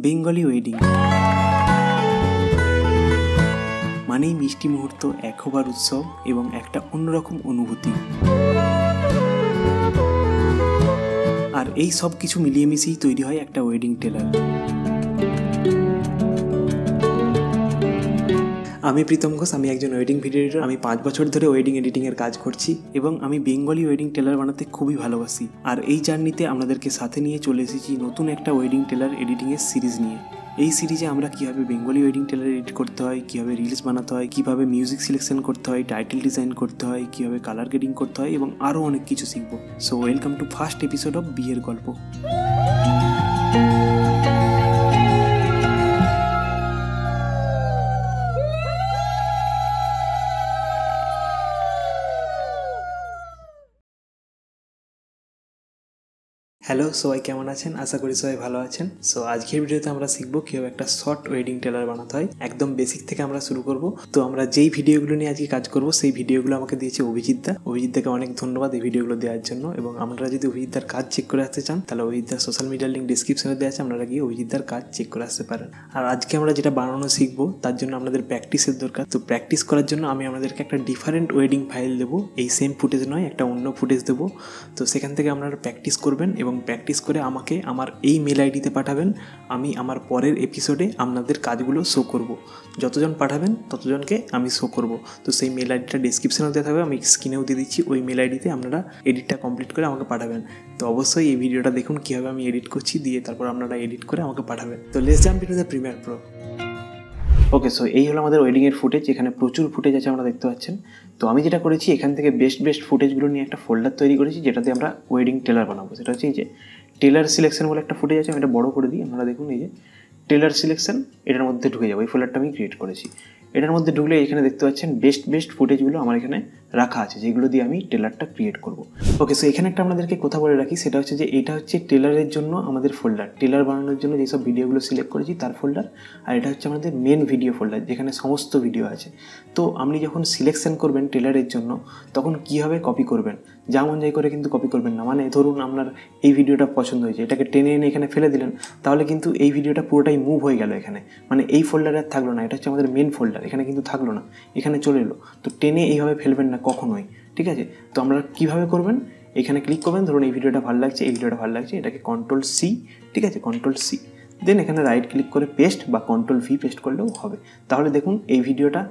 Bengali wedding. মানেই মিষ্টি মুহূর্ত এক হবার উৎসব এবং একটা অন্যরকম অনুভূতি। আর এই সব কিছু মিলিয়ে মিশিয়েই তৈরি হয় একটা ওয়েডিং টেলার। আমি প্রীতম ঘোষ, আমি একজন ওয়েডিং ভিডিও এডিটর আমি পাঁচ বছর ধরে ওয়েডিং এডিটিংয়ের কাজ করছি এবং আমি বেঙ্গলি ওয়েডিং টেলার বানাতে খুবই ভালোবাসি। আর এই জার্নিতে আপনাদেরকে সাথে নিয়ে চলে এসেছি নতুন একটা ওয়েডিং টেলার এডিটিংয়ের সিরিজ নিয়ে। এই সিরিজে আমরা কীভাবে বেঙ্গলি ওয়েডিং টেলার এডিট করতে হয়, কীভাবে রিলস বানাতে হয়, কীভাবে মিউজিক সিলেকশন করতে হয় টাইটেল ডিজাইন করতে হয়, কীভাবে কালার গ্রেডিং করতে হয় এবং আরও অনেক কিছু শিখব। So welcome to first episode of বিয়ের গল্প হ্যালো, সবাই কেমন আছেন? আশা করি সবাই ভালো আছেন। সো আজকের ভিডিওতে আমরা শিখব কীভাবে একটা শর্ট ওয়েডিং টেলার বানাতে হয়। একদম বেসিক থেকে আমরা শুরু করব। তো আমরা যেই ভিডিওগুলো নিয়ে আজকে কাজ করব, সেই ভিডিওগুলো আমাকে দিয়েছে অভিজিৎ দা অভিজিৎ দাকে অনেক ধন্যবাদ এই ভিডিওগুলো দেওয়ার জন্য। এবং আপনারা যদি অভিজিৎ দার কাজ চেক করে আসতে চান, তাহলে অভিজিৎ দার সোশ্যাল মিডিয়ার লিঙ্ক ডিসক্রিপশনে দেওয়া আছে। আপনারা গিয়ে অভিজিৎ দার কাজ চেক করে আসতে পারেন। আর আজকে আমরা যেটা বানানো শিখব, তার জন্য আপনাদের প্র্যাকটিসের দরকার। তো প্র্যাকটিস করার জন্য আমি আপনাদেরকে একটা ডিফারেন্ট ওয়েডিং ফাইল দেবো। এই সেম ফুটেজ নয়, একটা অন্য ফুটেজ দেবো। তো সেখান থেকে আপনারা প্র্যাকটিস করবেন এবং প্র্যাকটিস করে আমাকে আমার এই মেল আইডিতে পাঠাবেন। আমি আমার পরের এপিসোডে আপনাদের কাজগুলো শো করব। যতজন পাঠাবেন, ততজনকে আমি শো করব। তো সেই মেল আইডিটা ডিসক্রিপশানেও দেওয়া থাকবে। আমি স্ক্রিনেও দিয়ে দিচ্ছি। ওই মেল আইডিতে আপনারা এডিটটা কমপ্লিট করে আমাকে পাঠাবেন। তো অবশ্যই এই ভিডিওটা দেখুন, কীভাবে আমি এডিট করছি, দিয়ে তারপর আপনারা এডিট করে আমাকে পাঠাবেন। তো let's jump the Premiere Pro okay so এই হলো আমাদের ওয়েডিংয়ের ফুটেজ এখানে প্রচুর ফুটেজ আছে আমরা দেখতে পাচ্ছেন। তো আমি যেটা করেছি, এখান থেকে বেস্ট বেস্ট ফুটেজগুলো নিয়ে একটা ফোল্ডার তৈরি করেছি, যেটাতে আমরা ওয়েডিং টেলার বানাবো। সেটা হচ্ছে এই যে টেলার সিলেকশন বলে একটা ফুটেজ আছে, আমি এটা বড় করে দিই, আপনারা দেখুন এই যে টেলার সিলেকশন এটার মধ্যে ঢুকে যাব। এই ফোল্ডারটা আমি ক্রিয়েট করেছি। এটার মধ্যে ঢুকলে এখানে দেখতে পাচ্ছেন বেস্ট বেস্ট ফুটেজগুলো আমার এখানে রাখা আছে, যেগুলো দিয়ে আমি টেলারটা ক্রিয়েট করব। ওকে সো এখানে একটা আপনাদেরকে কথা বলে রাখি, সেটা হচ্ছে যে এটা হচ্ছে টেলারের জন্য আমাদের ফোল্ডার টেলার বানানোর জন্য যেসব ভিডিওগুলো সিলেক্ট করেছি তার ফোল্ডার আর এটা হচ্ছে আমাদের মেন ভিডিও ফোল্ডার যেখানে সমস্ত ভিডিও আছে। তো আপনি যখন সিলেকশন করবেন টেলারের জন্য, তখন কীভাবে কপি করবেন? যেমন যাই করে কিন্তু কপি করবেন না। মানে ধরুন আপনার এই ভিডিওটা পছন্দ হয়েছে, এটাকে টেনে এনে এখানে ফেলে দিলেন, তাহলে কিন্তু এই ভিডিওটা পুরোটাই মুভ হয়ে গেল এখানে। মানে এই ফোল্ডারে আর থাকল না, এটা হচ্ছে আমাদের মেন ফোল্ডার এখানে কিন্তু থাকল না, এখানে চলে এলো। তো টেনে এইভাবে ফেলবেন না কখনোই, ঠিক আছে? তো আমরা কীভাবে করবেন? এখানে ক্লিক করবেন, ধরুন এই ভিডিওটা ভালো লাগছে, এই ভিডিওটা ভালো লাগছে, এটাকে কন্ট্রোল সি ঠিক আছে? কন্ট্রোল সি দেন এখানে রাইট ক্লিক করে পেস্ট বা কন্ট্রোল ভি পেস্ট করলেও হবে। তাহলে দেখুন এই ভিডিওটা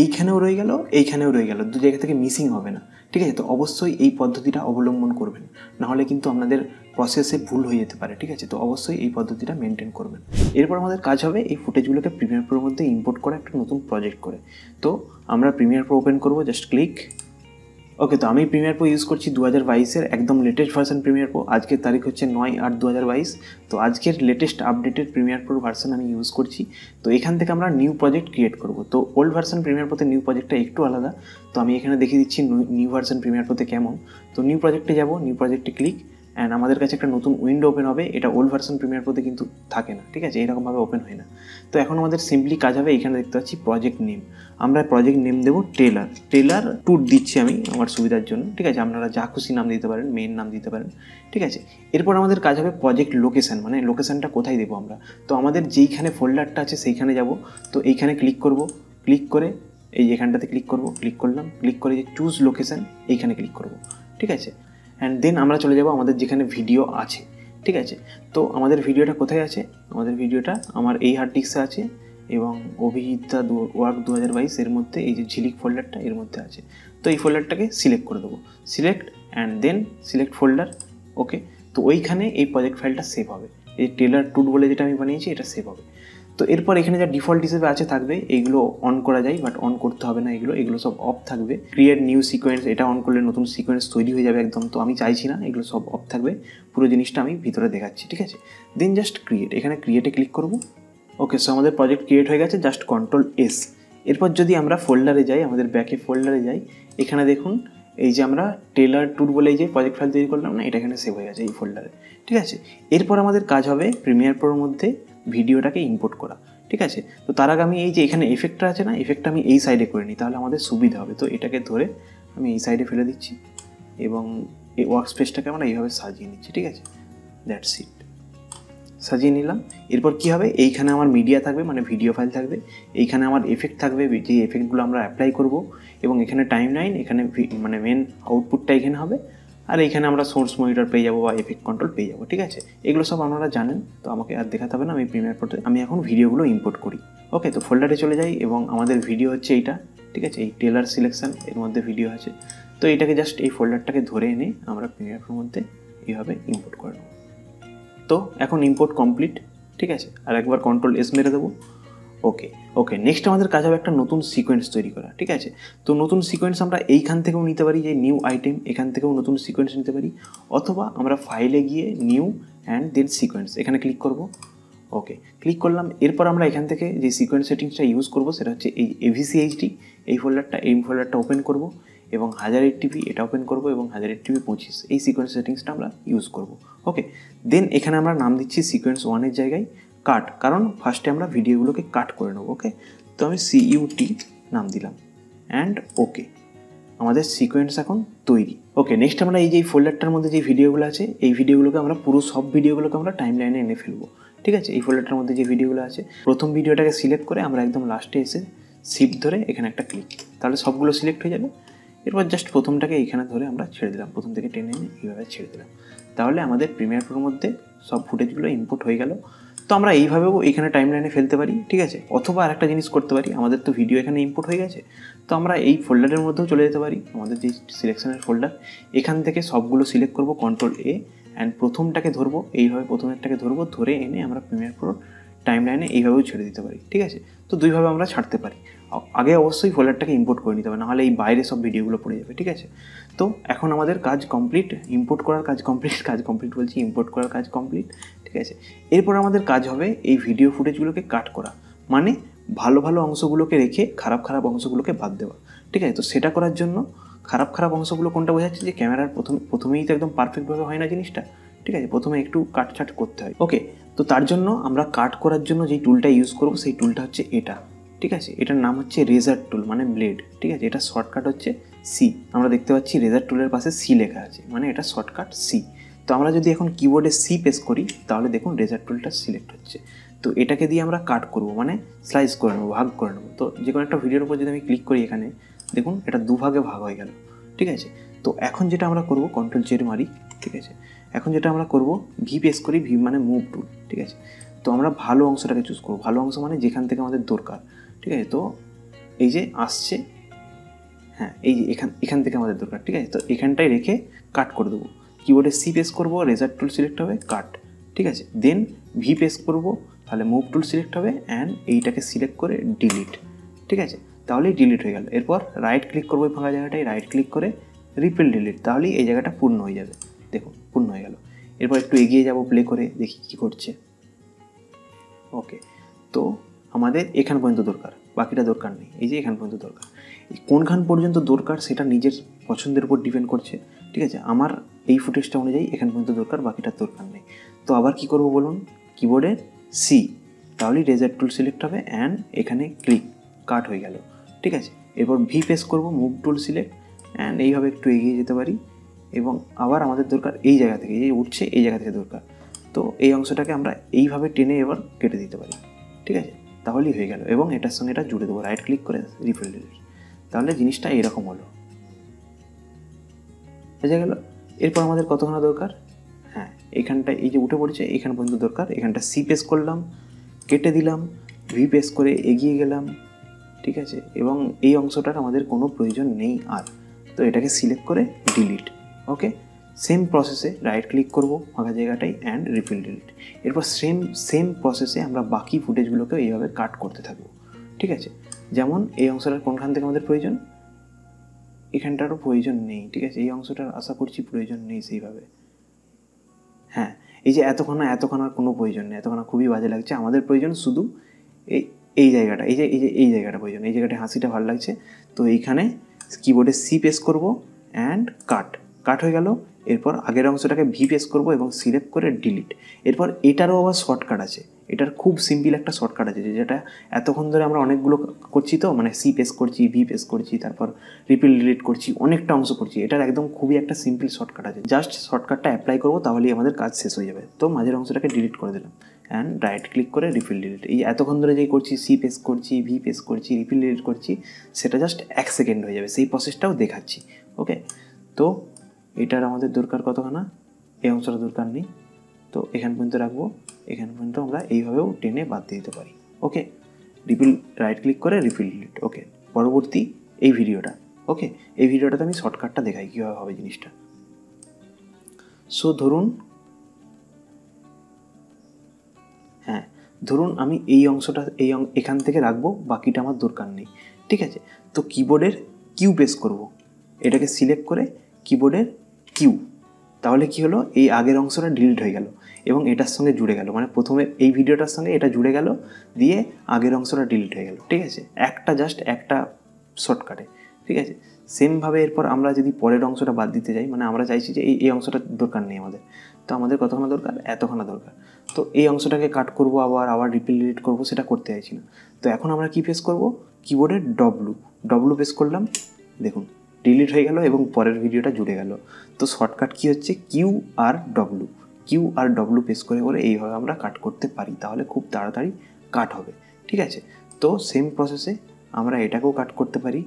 এইখানেও রয়ে গেল, এইখানেও রয়ে গেল দু জায়গা থেকে মিসিং হবে না। ঠিক আছে? তো অবশ্যই এই পদ্ধতিটা অবলম্বন করবেন। নাহলে কিন্তু আপনাদের প্রসেসে ভুল হয়ে যেতে পারে, ঠিক আছে? তো অবশ্যই এই পদ্ধতিটা মেনটেন করবেন। এরপর আমাদের কাজ হবে এই ফুটেজগুলোকে প্রিমিয়ার প্রোর মধ্যে ইম্পোর্ট করা একটা নতুন প্রজেক্ট করে। তো আমরা প্রিমিয়ার প্রো ওপেন করব জাস্ট ক্লিক ওকে তো আমি প্রিমিয়ার প্রো ইউজ করছি দু হাজার বাইশের একদম লেটেস্ট ভার্সন প্রিমিয়ার প্রো আজকের তারিখ হচ্ছে নয় আট দু হাজার বাইশ। তো আজকের লেটেস্ট আপডেটেড প্রিমিয়ার প্রোর ভার্সন আমি ইউজ করছি। তো এখান থেকে আমরা নিউ প্রজেক্ট ক্রিয়েট করব। তো ওল্ড ভার্সন প্রিমিয়ার প্রোতে নিউ প্রজেক্টটা একটু আলাদা। তো আমি এখানে দেখিয়ে দিচ্ছি নিউ ভার্সন প্রিমিয়ার প্রোতে কেমন। তো নিউ প্রজেক্টে যাব নিউ প্রজেক্টে ক্লিক অ্যান্ড আমাদের কাছে একটা নতুন উইন্ডো ওপেন হবে, এটা ওল্ড ভার্সন প্রিমিয়ার প্রোতে কিন্তু থাকে না, ঠিক আছে? এরকমভাবে ওপেন হয় না। তো এখন আমাদের সিম্পলি কাজ হবে, এখানে দেখতে পাচ্ছি প্রজেক্ট নেম আমরা প্রজেক্ট নেম দেবো টেলার টেলার ট্যুর দিচ্ছি আমি আমার সুবিধার জন্য, ঠিক আছে? আপনারা যা খুশি নাম দিতে পারেন মেন নাম দিতে পারেন, ঠিক আছে? এরপর আমাদের কাজ হবে প্রজেক্ট লোকেশান মানে লোকেশানটা কোথায় দেবো আমরা? তো আমাদের যেইখানে ফোল্ডারটা আছে, সেইখানে যাব। তো এইখানে ক্লিক করব। ক্লিক করে এই এখানটাতে ক্লিক করব। ক্লিক করলাম। ক্লিক করে যে চুজ লোকেশান এইখানে ক্লিক করব, ঠিক আছে? অ্যান্ড দেন আমরা চলে যাব আমাদের যেখানে ভিডিও আছে, ঠিক আছে? তো আমাদের ভিডিওটা কোথায় আছে? আমাদের ভিডিওটা আমার এই হার্ড ডিস্কে আছে এবং অভিজিৎটা ওয়ার্ক দু হাজার বাইশ এর মধ্যে এই যে ঝিলিক ফোল্ডারটা এর মধ্যে আছে। তো এই ফোল্ডারটাকে সিলেক্ট করে দেবো। Select and then select folder okay তো ওইখানে এই প্রজেক্ট ফাইলটা সেভ হবে। এই টেলার টুট বলে যেটা আমি বানিয়েছি, এটা সেভ হবে। তো এরপর এখানে যা ডিফল্ট হিসেবে আছে থাকবে, এগুলো অন করা যায় বাট অন করতে হবে না এগুলো এগুলো সব অফ থাকবে। ক্রিয়েট নিউ সিকোয়েন্স এটা অন করলে নতুন সিকোয়েন্স তৈরি হয়ে যাবে একদম, তো আমি চাইছি না, এগুলো সব অফ থাকবে। পুরো জিনিসটা আমি ভিতরে দেখাচ্ছি, ঠিক আছে? দেন জাস্ট ক্রিয়েট এখানে ক্রিয়েটে ক্লিক করব। ওকে সো আমাদের প্রজেক্ট ক্রিয়েট হয়ে গেছে জাস্ট কন্ট্রোল এস এরপর যদি আমরা ফোল্ডারে যাই, আমাদের ব্যাকে ফোল্ডারে যাই, এখানে দেখুন, এই যে আমরা টেলার ট্যুর বলে এই যে প্রজেক্ট ফাইল তৈরি করলাম না, এটা এখানে সেভ হয়ে গেছে এই ফোল্ডারে ঠিক আছে? এরপর আমাদের কাজ হবে প্রিমিয়ার প্রোর মধ্যে। ভিডিওটাকে ইম্পোর্ট করা, ঠিক আছে? তো তার আগে আমি এই যে এখানে এফেক্টটা আছে না এফেক্টটা আমি এই সাইডে করে নিই, তাহলে আমাদের সুবিধা হবে। তো এটাকে ধরে আমি এই সাইডে ফেলে দিচ্ছি এবং এই ওয়ার্ক স্পেসটাকে আমরা এইভাবে সাজিয়ে নিচ্ছি, ঠিক আছে? দ্যাটস ইট সাজিয়ে নিলাম। এরপর কি হবে? এইখানে আমার মিডিয়া থাকবে মানে ভিডিও ফাইল থাকবে। এইখানে আমার এফেক্ট থাকবে, যে এফেক্টগুলো আমরা অ্যাপ্লাই করব এবং এখানে টাইম লাইন এখানে মানে মেন আউটপুটটা এখানে হবে। আর এইখানে আমরা সোর্স মনিটর পেয়ে যাব বা এফেক্ট কন্ট্রোল পেয়ে যাব, ঠিক আছে? এগুলো সব আপনারা জানেন, তো আমাকে আর দেখাতে হবে না, আমি প্রিমিয়ার পোর্টে আমি এখন ভিডিওগুলো ইম্পোর্ট করি। ওকে তো ফোল্ডারে চলে যাই এবং আমাদের ভিডিও হচ্ছে এইটা, ঠিক আছে? এই টেলার সিলেকশান এর মধ্যে ভিডিও আছে। তো এটাকে জাস্ট এই ফোল্ডারটাকে ধরে এনে আমরা প্রিমিয়ার মধ্যে এইভাবে ইম্পোর্ট করে নেব। তো এখন ইম্পোর্ট কমপ্লিট ঠিক আছে? আর একবার কন্ট্রোল এস মেরে দেবো। ওকে ওকে নেক্সট আমাদের কাজ হবে একটা নতুন সিকোয়েন্স তৈরি করা, ঠিক আছে? তো নতুন সিকোয়েন্স আমরা এইখান থেকেও নিতে পারি, যে নিউ আইটেম এখান থেকেও নতুন সিকোয়েন্স নিতে পারি, অথবা আমরা ফাইলে গিয়ে নিউ অ্যান্ড দেন সিকোয়েন্স এখানে ক্লিক করব। ওকে ক্লিক করলাম, এরপর আমরা এখান থেকে যে সিকোয়েন্স সেটিংসটা ইউজ করব, সেটা হচ্ছে এই এভিসিএইচডি এই ফোল্ডারটা এই ফোল্ডারটা ওপেন করব, এবং হাজার এইট টিভি এটা ওপেন করব, এবং হাজার এইট টিভি পঁচিশ, এই সিকোয়েন্স সেটিংসটা আমরা ইউজ করব। ওকে দেন এখানে আমরা নাম দিচ্ছি সিকোয়েন্স ওয়ানের জায়গায় কাট, কারণ ফার্স্টে আমরা ভিডিওগুলোকে কাট করে নেব ওকে তো আমি সিইউটি নাম দিলাম অ্যান্ড ওকে আমাদের সিকোয়েন্স এখন তৈরি। ওকে নেক্সট আমরা এই যে ফোল্ডারটার মধ্যে যে ভিডিওগুলো আছে, এই ভিডিওগুলোকে আমরা পুরো সব ভিডিওগুলোকে আমরা টাইম লাইনে এনে ফেলব, ঠিক আছে? এই ফোল্ডারটার মধ্যে যে ভিডিওগুলো আছে, প্রথম ভিডিওটাকে সিলেক্ট করে আমরা একদম লাস্টে এসে শিপ ধরে এখানে একটা ক্লিক তাহলে সবগুলো সিলেক্ট হয়ে যাবে। এরপর জাস্ট প্রথমটাকে এইখানে ধরে আমরা ছেড়ে দিলাম, প্রথম থেকে টেনে এনে এইভাবে ছেড়ে দিলাম। তাহলে আমাদের প্রিমিয়ার প্রোর মধ্যে সব ফুটেজগুলো ইম্পোর্ট হয়ে গেল। তো আমরা এইভাবেও এখানে টাইম লাইনে ফেলতে পারি, ঠিক আছে? অথবা আর একটা জিনিস করতে পারি, আমাদের তো ভিডিও এখানে ইম্পোর্ট হয়ে গেছে। তো আমরা এই ফোল্ডারের মধ্যেও চলে যেতে পারি, আমাদের যে সিলেকশনের ফোল্ডার এখান থেকে সবগুলো সিলেক্ট করব কন্ট্রোল এ অ্যান্ড প্রথমটাকে ধরবো, এইভাবে প্রথমেরটাকে ধরবো, ধরে এনে আমরা প্রিমিয়ার প্রো টাইম লাইনে এইভাবেও ছেড়ে দিতে পারি, ঠিক আছে? তো দুইভাবে আমরা ছাড়তে পারি। আগে অবশ্যই ফোল্ডারটাকে ইম্পোর্ট করে নিতে হবে, নাহলে এই বাইরে সব ভিডিওগুলো পড়ে যাবে, ঠিক আছে? তো এখন আমাদের কাজ কমপ্লিট ইম্পোর্ট করার কাজ কমপ্লিট কাজ কমপ্লিট বলছি ইম্পোর্ট করার কাজ কমপ্লিট ঠিক আছে? এরপর আমাদের কাজ হবে এই ভিডিও ফুটেজগুলোকে কাট করা মানে ভালো ভালো অংশগুলোকে রেখে খারাপ খারাপ অংশগুলোকে বাদ দেওয়া, ঠিক আছে? তো সেটা করার জন্য খারাপ খারাপ অংশগুলো কোনটা বোঝাচ্ছে? যে ক্যামেরার প্রথম, প্রথমেই তো একদম পারফেক্টভাবে হয় না জিনিসটা, ঠিক আছে? প্রথমে একটু কাটছাট করতে হয় ওকে তো তার জন্য আমরা কাট করার জন্য যেই টুলটা ইউজ করব, সেই টুলটা হচ্ছে এটা। ঠিক আছে? এটার নাম হচ্ছে রেজার টুল মানে ব্লেড ঠিক আছে? এটা শর্টকাট হচ্ছে সি আমরা দেখতে পাচ্ছি রেজার টুলের পাশে সি লেখা আছে মানে এটা শর্টকাট সি তো আমরা যদি এখন কিবোর্ডে সি প্রেস করি, তাহলে দেখুন রেজার টুলটা সিলেক্ট হচ্ছে। তো এটাকে দিয়ে আমরা কাট করব মানে স্লাইস করে নেব, ভাগ করে নেব। তো যে কোনো একটা ভিডিওর উপর যদি আমি ক্লিক করি এখানে, দেখুন এটা দুভাগে ভাগ হয়ে গেল, ঠিক আছে? তো এখন যেটা আমরা করব কন্ট্রোল জেড মারি, ঠিক আছে? এখন যেটা আমরা করব ভি পেস করি ভি মানে মুভ টুল ঠিক আছে? তো আমরা ভালো অংশটাকে চুজ করব। ভালো অংশ মানে যেখান থেকে আমাদের দরকার। ঠিক আছে? তো এই যে আসছে হ্যাঁ এই যে এখান এখান থেকে আমাদের দরকার, ঠিক আছে? তো এখানটায় রেখে কাট করে দেবো। কিবোর্ডে সি পেস করব রেজার টুল সিলেক্ট হবে কাট ঠিক আছে? দেন ভি পেস করব, তাহলে মুভ টুল সিলেক্ট হবে অ্যান্ড এইটাকে সিলেক্ট করে ডিলিট ঠিক আছে? তাহলেই ডিলিট হয়ে গেল। এরপর রাইট ক্লিক করব ফাঁকা জায়গাটায় রাইট ক্লিক করে রিপিল ডিলিট তাহলেই এই জায়গাটা পূর্ণ হয়ে যাবে। দেখুন, পূর্ণ হয়ে গেল। এরপর একটু এগিয়ে যাব প্লে করে দেখি কী করছে। ওকে তো আমাদের এখান পর্যন্ত দরকার। বাকিটা দরকার নেই। এই যে এখান পর্যন্ত দরকার। কোনখান পর্যন্ত দরকার সেটা নিজের পছন্দের উপর ডিপেন্ড করছে, ঠিক আছে? আমার এই ফুটেজটা অনুযায়ী এখান পর্যন্ত দরকার বাকিটার দরকার নেই। তো আবার কি করব বলুন? কিবোর্ডে সি তাহলেই রেজার টুল সিলেক্ট হবে অ্যান্ড এখানে ক্লিক কাট হয়ে গেল, ঠিক আছে? এরপর ভি প্রেস করব মুভ টুল সিলেক্ট অ্যান্ড এইভাবে একটু এগিয়ে যেতে পারি। এবং আবার আমাদের দরকার এই জায়গা থেকে, এই যে উঠছে, এই জায়গা থেকে দরকার। তো এই অংশটাকে আমরা এইভাবে টেনে এবার কেটে দিতে পারি, ঠিক আছে? তাহলেই হয়ে গেল। এবং এটার সঙ্গে এটা জুড়ে দেবো রাইট ক্লিক করে রিফিল ডিলিট তাহলে জিনিসটা এরকম হলো। বোঝা গেল। এরপর আমাদের কতক্ষণ দরকার? হ্যাঁ এখানটা এই যে উঠে পড়েছে, এখান পর্যন্ত দরকার। এখানটা সি পেস করলাম, কেটে দিলাম ভি পেস করে এগিয়ে গেলাম, ঠিক আছে? এবং এই অংশটার আমাদের কোনো প্রয়োজন নেই আর। তো এটাকে সিলেক্ট করে ডিলিট ওকে সেম প্রসেসে রাইট ক্লিক করব ফাঁকা জায়গাটাই অ্যান্ড রিফিল ডিলিট এরপর সেম সেম প্রসেসে আমরা বাকি ফুটেজগুলোকে এইভাবে কাট করতে থাকব। ঠিক আছে? যেমন এই অংশটার কোনখান থেকে আমাদের প্রয়োজন? এখানটারও প্রয়োজন নেই, ঠিক আছে? এই অংশটার আশা করছি প্রয়োজন নেই সেইভাবে। হ্যাঁ এই যে এতক্ষণ এতক্ষণ আর কোনো প্রয়োজন নেই এতক্ষণ খুবই বাজে লাগছে। আমাদের প্রয়োজন শুধু এই এই জায়গাটা, এই যে এই যে, এই জায়গাটা প্রয়োজন, এই জায়গাটা হাসিটা ভালো লাগছে। তো এইখানে কিবোর্ডে সি প্রেস করব অ্যান্ড কাট কাট হয়ে গেল, এরপর আগের অংশটাকে ভি পেস করব এবং সিলেক্ট করে ডিলিট এরপর এটারও আবার শর্টকাট আছে। এটার খুব সিম্পল একটা শর্টকাট আছে, যেটা এতক্ষণ ধরে আমরা অনেকগুলো করছি তো মানে সি পেস করছি ভি পেস করছি, তারপর রিপিল ডিলিট করছি, অনেকটা অংশ করছি। এটার একদম খুবই একটা সিম্পল শর্টকাট আছে। জাস্ট শর্টকাটটা অ্যাপ্লাই করব, তাহলেই আমাদের কাজ শেষ হয়ে যাবে। তো মাঝের অংশটাকে ডিলিট করে দিলাম। অ্যান্ড রাইট ক্লিক করে রিফিল ডিলিট এই এতক্ষণ ধরে যেই করছি সি পেস করছি ভি পেস করছি রিফিল ডিলিট করছি, সেটা জাস্ট এক সেকেন্ড হয়ে যাবে। সেই প্রসেসটাও দেখাচ্ছি। ওকে তো এটার আমাদের দরকার কতখানা এই অংশটা দরকার নেই। তো এখান পর্যন্ত রাখব। এখান পর্যন্ত আমরা এইভাবেও টেনে বাদ দিয়ে দিতে পারি। ওকে? রিপিল রাইট ক্লিক করে রিফিল ডিলিট ওকে? পরবর্তী এই ভিডিওটা। ওকে? এই ভিডিওটাতে আমি শর্টকাটটা দেখাই কীভাবে হবে জিনিসটা। সো ধরুন হ্যাঁ ধরুন আমি এই অংশটা, এই এখান থেকে রাখব, বাকিটা আমার দরকার নেই। ঠিক আছে? তো কিবোর্ডের কিউ পেস করব। এটাকে সিলেক্ট করে কিবোর্ডের কিউ, তাহলে কি হলো? এই আগের অংশটা ডিলিট হয়ে গেল এবং এটার সঙ্গে জুড়ে গেল। মানে প্রথমে এই ভিডিওটার সঙ্গে এটা জুড়ে গেল, দিয়ে আগের অংশটা ডিলিট হয়ে গেল, ঠিক আছে? একটা জাস্ট একটা শর্টকাটে ঠিক আছে? সেমভাবে এরপর আমরা যদি পরের অংশটা বাদ দিতে যাই মানে আমরা চাইছি যে এই এই অংশটা দরকার নেই আমাদের। তো আমাদের কতখানা দরকার? এতখানা দরকার। তো এই অংশটাকে কাট করব আবার আবার রিপিল ডিলিট করব, সেটা করতে চাইছি না। তো এখন আমরা কি পেস করব? কিবোর্ডের ডব্লু ডব্লু পেস করলাম, দেখুন। ডিলিট হয়ে গেল এবং পরের ভিডিওটা জুড়ে গেল। তো শর্টকাট কি হচ্ছে? Q R W Q R W press করে করে এইভাবে আমরা কাট করতে পারি, তাহলে খুব তাড়াতাড়ি কাট হবে। ঠিক আছে? তো সেম প্রসেসে আমরা এটাকেও কাট করতে পারি।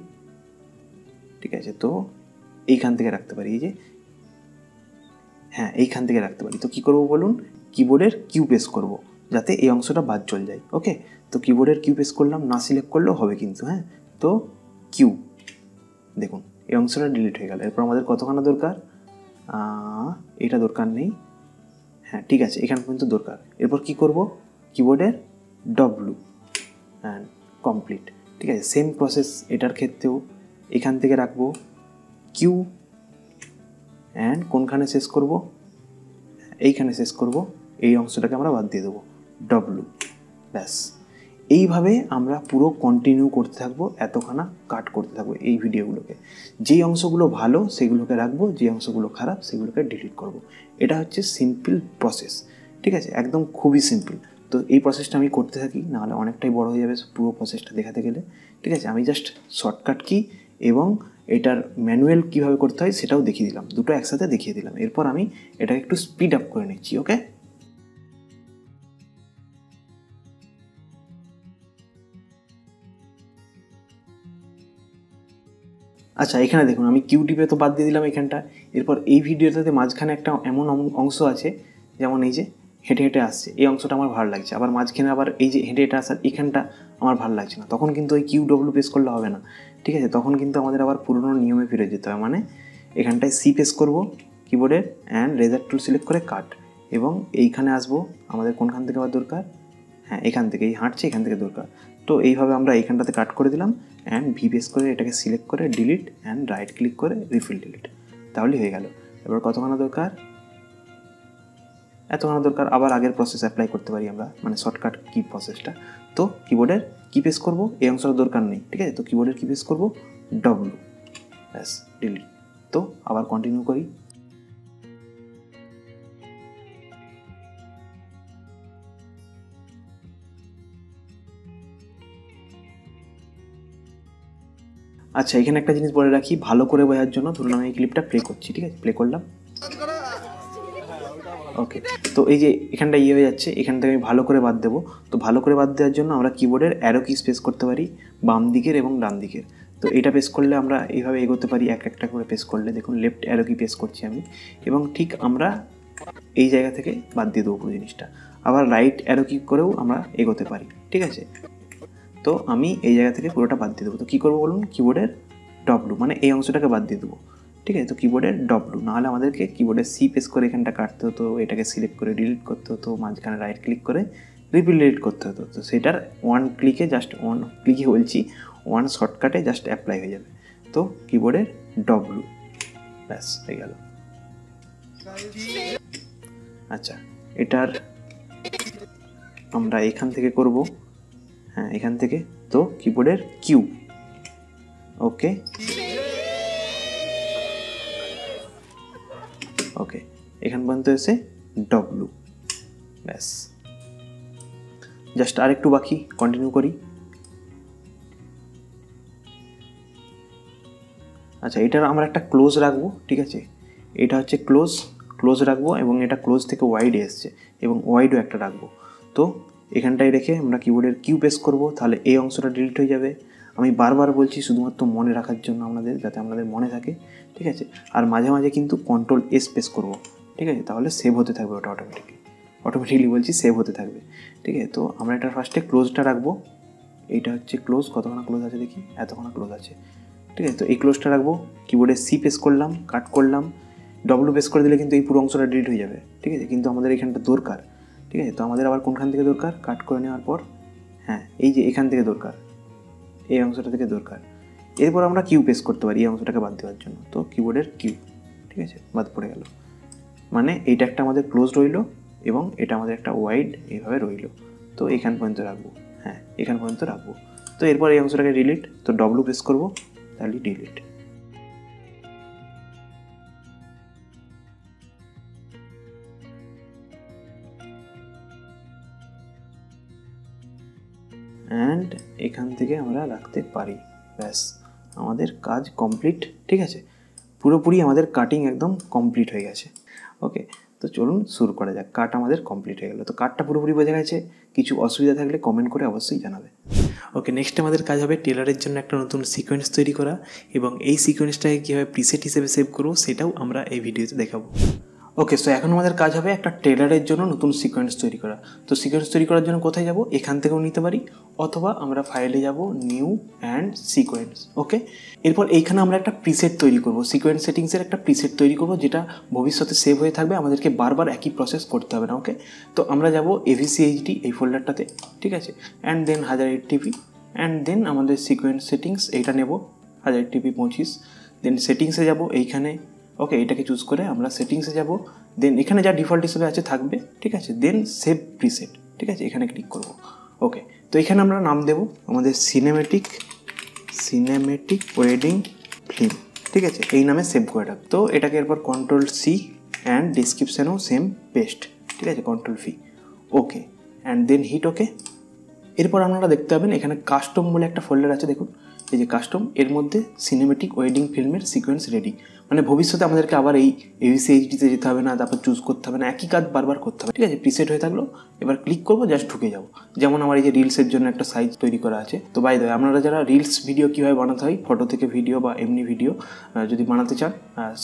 ঠিক আছে? তো এইখান থেকে রাখতে পারি, এই যে হ্যাঁ এইখান থেকে রাখতে পারি। তো কী করব বলুন? কিবোর্ডের কিউ পেস করব, যাতে এই অংশটা বাদ চলে যায় ওকে তো কিবোর্ডের কিউ পেস করলাম, না সিলেক্ট করলেও হবে কিন্তু হ্যাঁ? তো কিউ দেখুন এই অংশটা ডিলিট হয়ে গেল। এরপর আমাদের কতখানা দরকার? এটা দরকার নেই। হ্যাঁ ঠিক আছে, এখান পর্যন্ত দরকার। এরপর কি করব? কিবোর্ডের ডব্লু অ্যান্ড কমপ্লিট ঠিক আছে সেম প্রসেস এটার ক্ষেত্রেও এখান থেকে রাখব কিউ অ্যান্ড কোনখানে শেষ করব? এইখানে শেষ করব। এই অংশটাকে আমরা বাদ দিয়ে দেবো ডব্লু ব্যাস। এইভাবে আমরা পুরো কন্টিনিউ করতে থাকব, এতখানা কাট করতে থাকব এই ভিডিওগুলোকে যেই অংশগুলো ভালো, সেগুলোকে রাখব, যে অংশগুলো খারাপ, সেগুলোকে ডিলিট করব। এটা হচ্ছে সিম্পল প্রসেস ঠিক আছে? একদম খুবই সিম্পল তো এই প্রসেসটা আমি করতে থাকি, নাহলে অনেকটাই বড় হয়ে যাবে পুরো প্রসেসটা দেখাতে গেলে, ঠিক আছে? আমি জাস্ট শর্টকাট কি এবং এটার ম্যানুয়াল কীভাবে করতে হয় সেটাও দেখিয়ে দিলাম। দুটো একসাথে দেখিয়ে দিলাম। এরপর আমি এটাকে একটু স্পিড আপ করে নিচ্ছি ওকে আচ্ছা এখানে দেখুন, আমি কিউ টিপে তো বাদ দিয়ে দিলাম এখানটা। এরপর এই ভিডিওটাতে মাঝখানে একটা এমন অংশ আছে, যেমন এই যে হেঁটে হেঁটে আসছে, এই অংশটা আমার ভালো লাগছে। আবার মাঝখানে আবার এই যে হেঁটে হেঁটে আসার এখানটা আমার ভালো লাগছে না। তখন কিন্তু ওই কিউ ডব্লু পেস করলে হবে না। ঠিক আছে? তখন কিন্তু আমাদের আবার পুরনো নিয়মে ফিরে যেতে হবে মানে এখানটায় সি পেস করব কিবোর্ডের অ্যান্ড রেজার টুল সিলেক্ট করে কাট এবং এইখানে আসব, আমাদের কোনখান থেকে আবার দরকার? হ্যাঁ এখান থেকে এই হাঁটছে এখান থেকে দরকার। তো এইভাবে আমরা এইখানটাতে কাট করে দিলাম অ্যান্ড ভি পেস করে এটাকে সিলেক্ট করে ডিলিট অ্যান্ড রাইট ক্লিক করে রিফিল ডিলিট তাহলেই হয়ে গেল। এবার কতখানা দরকার? এতখানা দরকার। আবার আগের প্রসেস অ্যাপ্লাই করতে পারি আমরা। মানে শর্টকাট কি প্রসেসটা তো কিবোর্ডের কি পেস করব। এই অংশটা দরকার নেই, ঠিক আছে? তো কিবোর্ডের কি পেস করব ডব্লু ব্যাস ডিলিট তো আবার কন্টিনিউ করি। আচ্ছা এখানে একটা জিনিস বলে রাখি, ভালো করে বোঝার জন্য ধরুন আমি এই ক্লিপটা প্লে করছি, ঠিক আছে? প্লে করলাম। ওকে তো এই যে এখানটা ইয়ে হয়ে যাচ্ছে, এখান থেকে আমি ভালো করে বাদ দেবো। তো ভালো করে বাদ দেওয়ার জন্য আমরা কিবোর্ডের অ্যারো কি স্পেস করতে পারি, বাম দিকের এবং ডান দিকের। তো এটা পেস করলে আমরা এইভাবে এগোতে পারি, এক একটা করে পেস করলে। দেখুন লেফট অ্যারো কি পেস করছি আমি, এবং ঠিক আমরা এই জায়গা থেকে বাদ দিয়ে দেবো পুরো জিনিসটা। আবার রাইট অ্যারো কি করেও আমরা এগোতে পারি, ঠিক আছে? তো আমি এই জায়গা থেকে পুরোটা বাদ দিয়ে দেবো। তো কী করব বলুন? কিবোর্ডের ডব্লু মানে এই অংশটাকে বাদ দিয়ে দেবো। ঠিক আছে? তো কিবোর্ডের ডব্লু নাহলে আমাদেরকে কিবোর্ডের সি পেস করে এখানটা কাটতে হতো, এটাকে সিলেক্ট করে ডিলিট করতে হতো, মাঝখানে রাইট ক্লিক করে রিপিল ডিলিট করতে হতো। তো সেটার ওয়ান ক্লিকে জাস্ট ওয়ান ক্লিকে বলছি ওয়ান শর্টকাটে জাস্ট অ্যাপ্লাই হয়ে যাবে। তো কিবোর্ডের ডব্লু ব্যাস, হয়ে গেল। আচ্ছা এটার আমরা এখান থেকে করব। হ্যাঁ এখান থেকে তো কিবোর্ডের কিউ ওকে ওকে এখান পর্যন্ত এসে ডব্লু ব্যাস। জাস্ট আরেকটু বাকি কন্টিনিউ করি। আচ্ছা এটার আমরা একটা ক্লোজ রাখব, ঠিক আছে? এটা হচ্ছে ক্লোজ ক্লোজ রাখব এবং এটা ক্লোজ থেকে ওয়াইডে এসছে এবং ওয়াইডও একটা রাখব। তো এখানটায় রেখে আমরা কিবোর্ডের কিউ পেস করব, তাহলে এই অংশটা ডিলিট হয়ে যাবে। আমি বারবার বলছি শুধুমাত্র মনে রাখার জন্য আমাদের, যাতে আমাদের মনে থাকে, ঠিক আছে? আর মাঝে মাঝে কিন্তু কন্ট্রোল এস পেস করব, ঠিক আছে? তাহলে সেভ হতে থাকবে ওটা অটোমেটিকলি অটোমেটিকলি বলছি সেভ হতে থাকবে, ঠিক আছে? তো আমরা এটা ফার্স্টে ক্লোজটা রাখব। এইটা হচ্ছে ক্লোজ কতক্ষণ ক্লোজ আছে দেখি? এতক্ষণ ক্লোজ আছে, ঠিক আছে? তো এই ক্লোজটা রাখব কিবোর্ডে সি পেস করলাম কাট করলাম ডব্লু পেস করে দিলে কিন্তু এই পুরো অংশটা ডিলিট হয়ে যাবে, ঠিক আছে? কিন্তু আমাদের এখানটা দরকার। ঠিক আছে? তো আমাদের আবার কোনখান থেকে দরকার? কাট করে নেওয়ার পর। হ্যাঁ এই যে এখান থেকে দরকার। এই অংশটা থেকে দরকার। এরপর আমরা কিউ পেস করতে পারি এই অংশটাকে বাদ দেওয়ার জন্য। তো কিবোর্ডের কিউ, ঠিক আছে? বাদ পড়ে গেল। মানে এইটা একটা আমাদের ক্লোজ রইল এবং এটা আমাদের একটা ওয়াইড এইভাবে রইল। তো এখান পর্যন্ত রাখব। হ্যাঁ এখান পর্যন্ত রাখব। তো এরপর এই অংশটাকে ডিলিট তো ডব্লু প্রেস করব, তাহলে ডিলিট অ্যান্ড এখান থেকে আমরা রাখতে পারি। ব্যাস, আমাদের কাজ কমপ্লিট ঠিক আছে? পুরোপুরি আমাদের কাটিং একদম কমপ্লিট হয়ে গেছে। ওকে তো চলুন শুরু করা যাক। কাট আমাদের কমপ্লিট হয়ে গেলো। তো কাটটা পুরোপুরি বোঝা গেছে। কিছু অসুবিধা থাকলে কমেন্ট করে অবশ্যই জানাবে। ওকে নেক্সট আমাদের কাজ হবে টেলারের জন্য একটা নতুন সিকোয়েন্স তৈরি করা। এবং এই সিকোয়েন্সটাকে কীভাবে প্রিসেট হিসেবে সেভ করব, সেটাও আমরা এই ভিডিওতে দেখাবো। ওকে সো এখন আমাদের কাজ হবে একটা টেলারের জন্য নতুন সিকোয়েন্স তৈরি করা। তো সিকোয়েন্স তৈরি করার জন্য কোথায় যাব? এখান থেকেও নিতে পারি, অথবা আমরা ফাইলে যাব নিউ অ্যান্ড সিকোয়েন্স ওকে এরপর এইখানে আমরা একটা প্রিসেট তৈরি করব। সিকোয়েন্স সেটিংসের একটা প্রিসেট তৈরি করব, যেটা ভবিষ্যতে সেভ হয়ে থাকবে। আমাদেরকে বারবার একই প্রসেস করতে হবে না ওকে তো আমরা যাব এভিসিএইচডি এই ফোল্ডারটাতে ঠিক আছে? অ্যান্ড দেন হাজার এইট টিপি অ্যান্ড দেন আমাদের সিকোয়েন্স সেটিংস এইটা নেব। হাজার টিপি পঁচিশ দেন সেটিংসে যাব, এইখানে ওকে এটাকে চুজ করে আমরা সেটিংসে যাব। দেন এখানে যা ডিফল্ট হিসেবে আছে থাকবে, ঠিক আছে? দেন সেভ প্রিসেট ঠিক আছে? এখানে ক্লিক করব। ওকে তো এখানে আমরা নাম দেব আমাদের সিনেমেটিক সিনেমেটিক ওয়েডিং ফিল্ম ঠিক আছে? এই নামে সেভ করে রাখব তো এটাকে এরপর কন্ট্রোল সি অ্যান্ড ডিসক্রিপশানেও সেম পেস্ট ঠিক আছে? Control V okay and then hit okay এরপর আপনারা দেখতে পাবেন এখানে কাস্টম বলে একটা ফোল্ডার আছে, দেখুন। এই যে কাস্টম এর মধ্যে সিনেমেটিক ওয়েডিং ফিল্মের সিকোয়েন্স রেডি মানে ভবিষ্যতে আমাদেরকে আবার এই এভিসি এইচডিতে যেতে হবে না, তারপর চুজ করতে হবে না, একই কাজ বারবার করতে হবে, ঠিক আছে? প্রিসেট হয়ে থাকল, এবার ক্লিক করব জাস্ট ঢুকে যাব। যেমন আমার এই যে রিলসের জন্য একটা সাইজ তৈরি করা আছে। তো বাই দেয় আপনারা যারা রিলস ভিডিও কীভাবে বানাতে হয় ফটো থেকে ভিডিও বা এমনি ভিডিও যদি বানাতে চান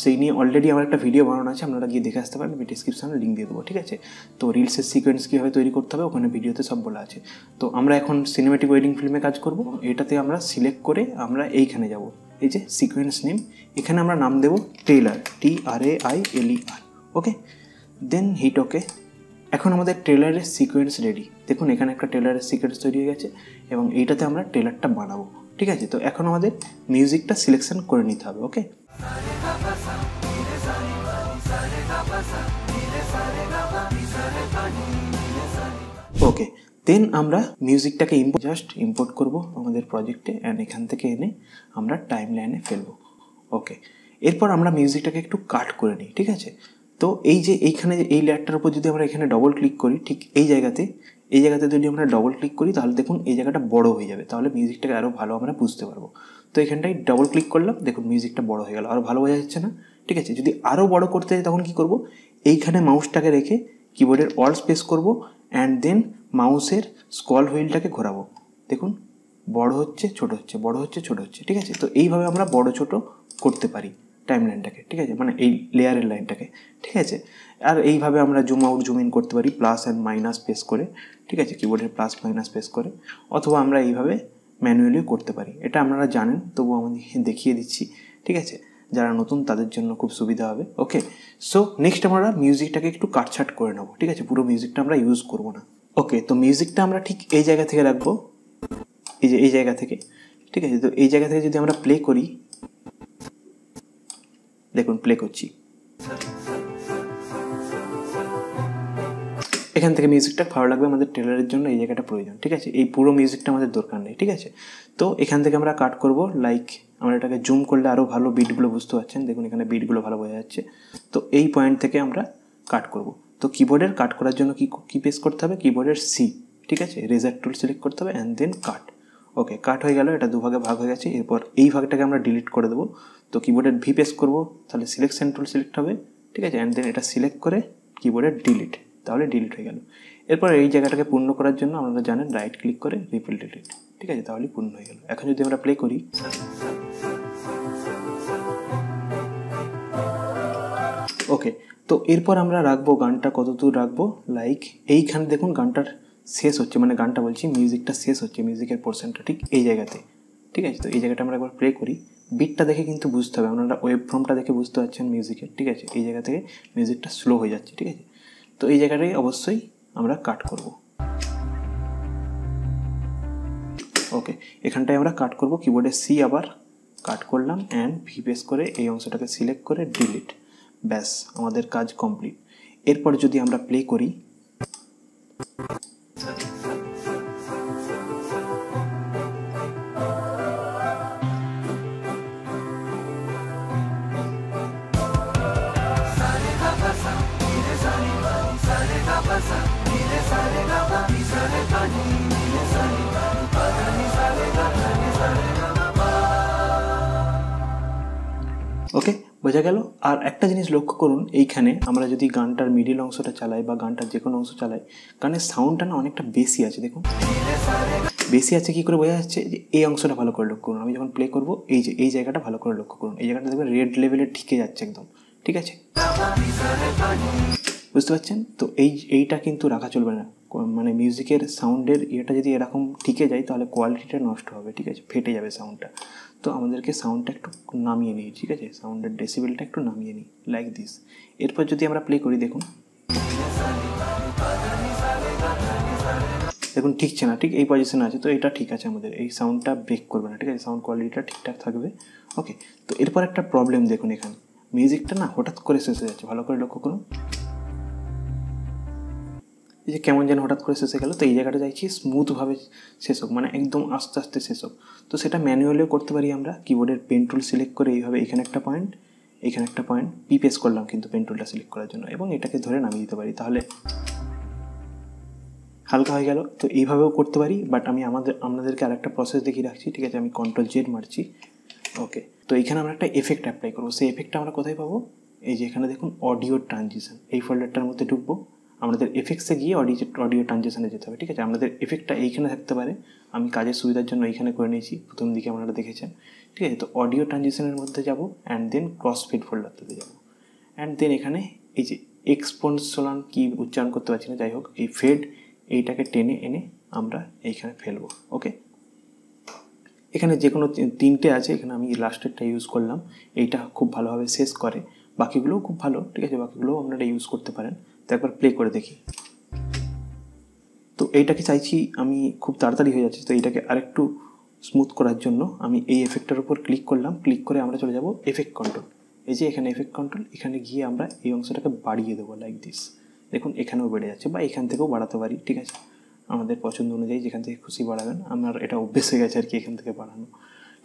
সেই নিয়ে অলরেডি আমার একটা ভিডিও বানানো আছে, আপনারা গিয়ে দেখে আসতে পারেন, আমি ডিসক্রিপশানে লিঙ্ক দিয়ে দেবো, ঠিক আছে? তো রিলসের সিকোয়েন্স কীভাবে তৈরি করতে হবে, ওখানে ভিডিওতে সব বলা আছে। তো আমরা এখন সিনেমেটিক ওয়েডিং ফিল্মে কাজ করব, এটাতে আমরা সিলেক্ট করে আমরা এইখানে যাব। এই যে সিকোয়েন্স নেম এখানে আমরা নাম দেব trailer T R A I L E R okay then hit okay এখন আমাদের ট্রেলারের সিকোয়েন্স রেডি দেখুন, এখানে একটা ট্রেলারের সিকোয়েন্স তৈরি হয়ে গেছে এবং এইটাতে আমরা ট্রেলারটা বানাবো, ঠিক আছে? তো এখন আমাদের মিউজিকটা সিলেকশন করে নিতে হবে ওকে ওকে দেন আমরা মিউজিকটাকে ইম্পোর্ট জাস্ট ইম্পোর্ট করব আমাদের প্রজেক্টে অ্যান্ড এখান থেকে এনে আমরা টাইম লাইনে ফেলব। ওকে এরপর আমরা মিউজিকটাকে একটু কাট করে নিই, ঠিক আছে? তো এই যে এইখানে এই লেয়ারটার উপর যদি আমরা এখানে ডবল ক্লিক করি, ঠিক এই জায়গাতে এই জায়গাতে যদি আমরা ডবল ক্লিক করি, তাহলে দেখুন এই জায়গাটা বড় হয়ে যাবে। তাহলে মিউজিকটাকে আরও ভালো আমরা বুঝতে পারব। তো এখানটায় ডবল ক্লিক করলাম, দেখুন মিউজিকটা বড় হয়ে গেল। আরও ভালো বোঝা যাচ্ছে না? ঠিক আছে? যদি আরও বড় করতে চাই তখন কী করব? এইখানে মাউসটাকে রেখে কিবোর্ডের অল স্পেস করব অ্যান্ড দেন মাউসের স্কল হুইলটাকে ঘোরাবো। দেখুন, বড় হচ্ছে, ছোট হচ্ছে, বড় হচ্ছে, ছোট হচ্ছে, ঠিক আছে? তো এইভাবে আমরা বড়, ছোট করতে পারি টাইম লাইনটাকে ঠিক আছে? মানে এই লেয়ারের লাইনটাকে ঠিক আছে? আর এইভাবে আমরা জুম আউট জুম ইন করতে পারি প্লাস অ্যান্ড মাইনাস প্রেস করে, ঠিক আছে? কিবোর্ডের প্লাস মাইনাস প্রেস করে, অথবা আমরা এইভাবে ম্যানুয়ালিও করতে পারি। এটা আপনারা জানেন তবু আমাদের দেখিয়ে দিচ্ছি, ঠিক আছে? যারা নতুন, তাদের জন্য খুব সুবিধা হবে ওকে সো নেক্সট আমরা মিউজিকটাকে একটু কাটছাট করে নেব, ঠিক আছে? পুরো মিউজিকটা আমরা ইউজ করব না। ওকে তো মিউজিকটা আমরা ঠিক এই জায়গা থেকে রাখব। এই যে এই জায়গা থেকে, ঠিক আছে? তো এই জায়গা থেকে যদি আমরা প্লে করি, দেখুন প্লে করছি। এখান থেকে মিউজিকটা ভালো লাগবে আমাদের ট্রেলারের জন্য, এই জায়গাটা প্রয়োজন, ঠিক আছে? এই পুরো মিউজিকটা আমাদের দরকার নেই, ঠিক আছে? তো এখান থেকে আমরা কাট করব লাইক আমরা এটাকে জুম করলে আরও ভালো বিটগুলো বুঝতে পারছেন। দেখুন এখানে বিটগুলো ভালো বোঝা যাচ্ছে। তো এই পয়েন্ট থেকে আমরা কাট করব। তো কিবোর্ডের কাট করার জন্য কি কি পেস করতে হবে? কিবোর্ডের সি ঠিক আছে? রেজার টুল সিলেক্ট করতে হবে অ্যান্ড দেন কাট ওকে কাট হয়ে গেল, এটা দুভাগে ভাগ হয়ে গেছে। এরপর এই ভাগটাকে আমরা ডিলিট করে দেবো। তো কিবোর্ডের ভি পেস করব, তাহলে সিলেকশন টুল সিলেক্ট হবে, ঠিক আছে? অ্যান্ড দেন এটা সিলেক্ট করে কিবোর্ডের ডিলিট তাহলে ডিলিট হয়ে গেল। এরপর এই জায়গাটাকে পূর্ণ করার জন্য আপনারা জানেন রাইট ক্লিক করে রিপিল ডিলিট ঠিক আছে? তাহলে পূর্ণ হয়ে গেল। এখন যদি আমরা প্লে করি ওকে তো এরপর আমরা রাখব গানটা, কতদূর রাখব? লাইক এইখানে দেখুন গানটার শেষ হচ্ছে মানে গানটা বলছি মিউজিকটা শেষ হচ্ছে মিউজিকের পোর্শনটা ঠিক এই জায়গাতে। ঠিক আছে? তো এই জায়গাটা আমরা একবার প্লে করি। বিটটা দেখে কিন্তু বুঝতে হবে আপনারা ওয়েব ফর্মটা দেখে বুঝতে পারছেন মিউজিকের ঠিক আছে? এই জায়গা থেকে মিউজিকটা স্লো হয়ে যাচ্ছে, ঠিক আছে? তো এই জায়গাটাই অবশ্যই আমরা কাট করব। ওকে এখানটায় আমরা কাট করব কিবোর্ডে সি আবার কাট করলাম অ্যান্ড ভি পেস করে এই অংশটাকে সিলেক্ট করে ডিলিট ব্যাস আমাদের কাজ কমপ্লিট এরপর যদি আমরা প্লে করি জিনিস লক্ষ্য করুন, এইখানে আমরা যদি গানটার মিডিল অংশটা চালাই বা গানটার যে কোনো অংশ চালাই, গানের সাউন্ডটা না অনেকটা বেশি আছে, দেখুন। বেশি আছে কি করে বোঝা যাচ্ছে যে এই অংশটা ভালো করে লক্ষ্য করুন। আমি যখন প্লে করব, এই যে, এই জায়গাটা ভালো করে লক্ষ্য করুন। এই জায়গাটা দেখবেন রেড লেভেলে ঠিকে যাচ্ছে একদম, ঠিক আছে? বুঝতে পারছেন? তো এই, এইটা কিন্তু রাখা চলবে না। মানে মিউজিকের সাউন্ডের ইয়েটা যদি এরকম ঠিকে যায়, তাহলে কোয়ালিটিটা নষ্ট হবে, ঠিক আছে? ফেটে যাবে সাউন্ডটা তো আমাদেরকে সাউন্ডটা একটু নামিয়ে নিই, ঠিক আছে? সাউন্ডের ডেসিবেলটা একটু নামিয়ে নিই লাইক দিস এরপর যদি আমরা প্লে করি, দেখুন। দেখুন, ঠিকছে না, ঠিক এই পজিশনে আছে, তো এটা ঠিক আছে আমাদের। এই সাউন্ডটা ব্রেক করবে না, ঠিক আছে? সাউন্ড কোয়ালিটিটা ঠিকঠাক থাকবে। ওকে তো এরপর একটা প্রবলেম দেখুন এখানে। মিউজিকটা না হঠাৎ করে শেষ হয়ে যাচ্ছে, ভালো করে লক্ষ্য করুন। এই যে কেমন যেন হঠাৎ করে শেষ গেল, তো এই জায়গাটা চাইছি স্মুথভাবে শেষ হোক মানে একদম আস্তে আস্তে শেষ হোক তো সেটা ম্যানুয়ালিও করতে পারি আমরা, কিবোর্ডের পেন টুল সিলেক্ট করে এইভাবে এখানে একটা পয়েন্ট, এখানে একটা পয়েন্ট, পি পেস করলাম কিন্তু পেন টুলটা সিলেক্ট করার জন্য, এবং এটাকে ধরে নামিয়ে দিতে পারি। তাহলে হালকা হয়ে গেল, তো এইভাবেও করতে পারি, বাট আমি আমাদের, আপনাদেরকে আরেকটা প্রসেস দেখিয়ে রাখছি, ঠিক আছে? আমি কন্ট্রোল জেড মারছি। ওকে তো এখানে আমরা একটা এফেক্ট অ্যাপ্লাই করব। সেই এফেক্টটা আমরা কোথায় পাবো? এই যে এখানে দেখুন অডিও ট্রানজিশন এই ফোল্ডারটার মধ্যে ঢুকবো। আমাদের এফেক্টসে গিয়ে অডিও অডিও ট্রানজেকশনে যেতে হবে, ঠিক আছে? আমাদের এফেক্টটা এইখানে থাকতে পারে। আমি কাজের সুবিধার জন্য এইখানে করে নিয়েছি, প্রথম দিকে আপনারা দেখেছেন, ঠিক আছে? তো অডিও ট্রানজেকশনের মধ্যে যাব অ্যান্ড দেন ক্রস ফিড ফোল্ডারটাতে যাব। অ্যান্ড দেন এখানে এই যে এক্সপোনসোলান কি উচ্চারণ করতে পারছি না, যাই হোক, এই ফেড এইটাকে টেনে এনে আমরা এইখানে ফেলব ওকে এখানে যে কোনো তিনটে আছে, এখানে আমি লাস্টেরটা ইউজ করলাম, এইটা খুব ভালোভাবে শেষ করে। বাকিগুলোও খুব ভালো, ঠিক আছে? বাকিগুলোও আপনারা ইউজ করতে পারেন। তো একবার প্লে করে দেখি। তো এইটাকে চাইছি আমি খুব তাড়াতাড়ি হয়ে যাচ্ছে। তো এইটাকে আরেকটু স্মুথ করার জন্য আমি এই এফেক্টটার উপর ক্লিক করলাম। ক্লিক করে আমরা চলে যাব এফেক্ট কন্ট্রোল এই যে এখানে এফেক্ট কন্ট্রোল এখানে গিয়ে আমরা এই অংশটাকে বাড়িয়ে দেবো লাইক দিস দেখুন, এখানেও বেড়ে যাচ্ছে বা এখান থেকেও বাড়াতে পারি, ঠিক আছে? আমাদের পছন্দ অনুযায়ী যেখান থেকে খুশি বাড়াবেন, আমার এটা অভ্যেস হয়ে গেছে আর কি এখান থেকে বাড়ানো,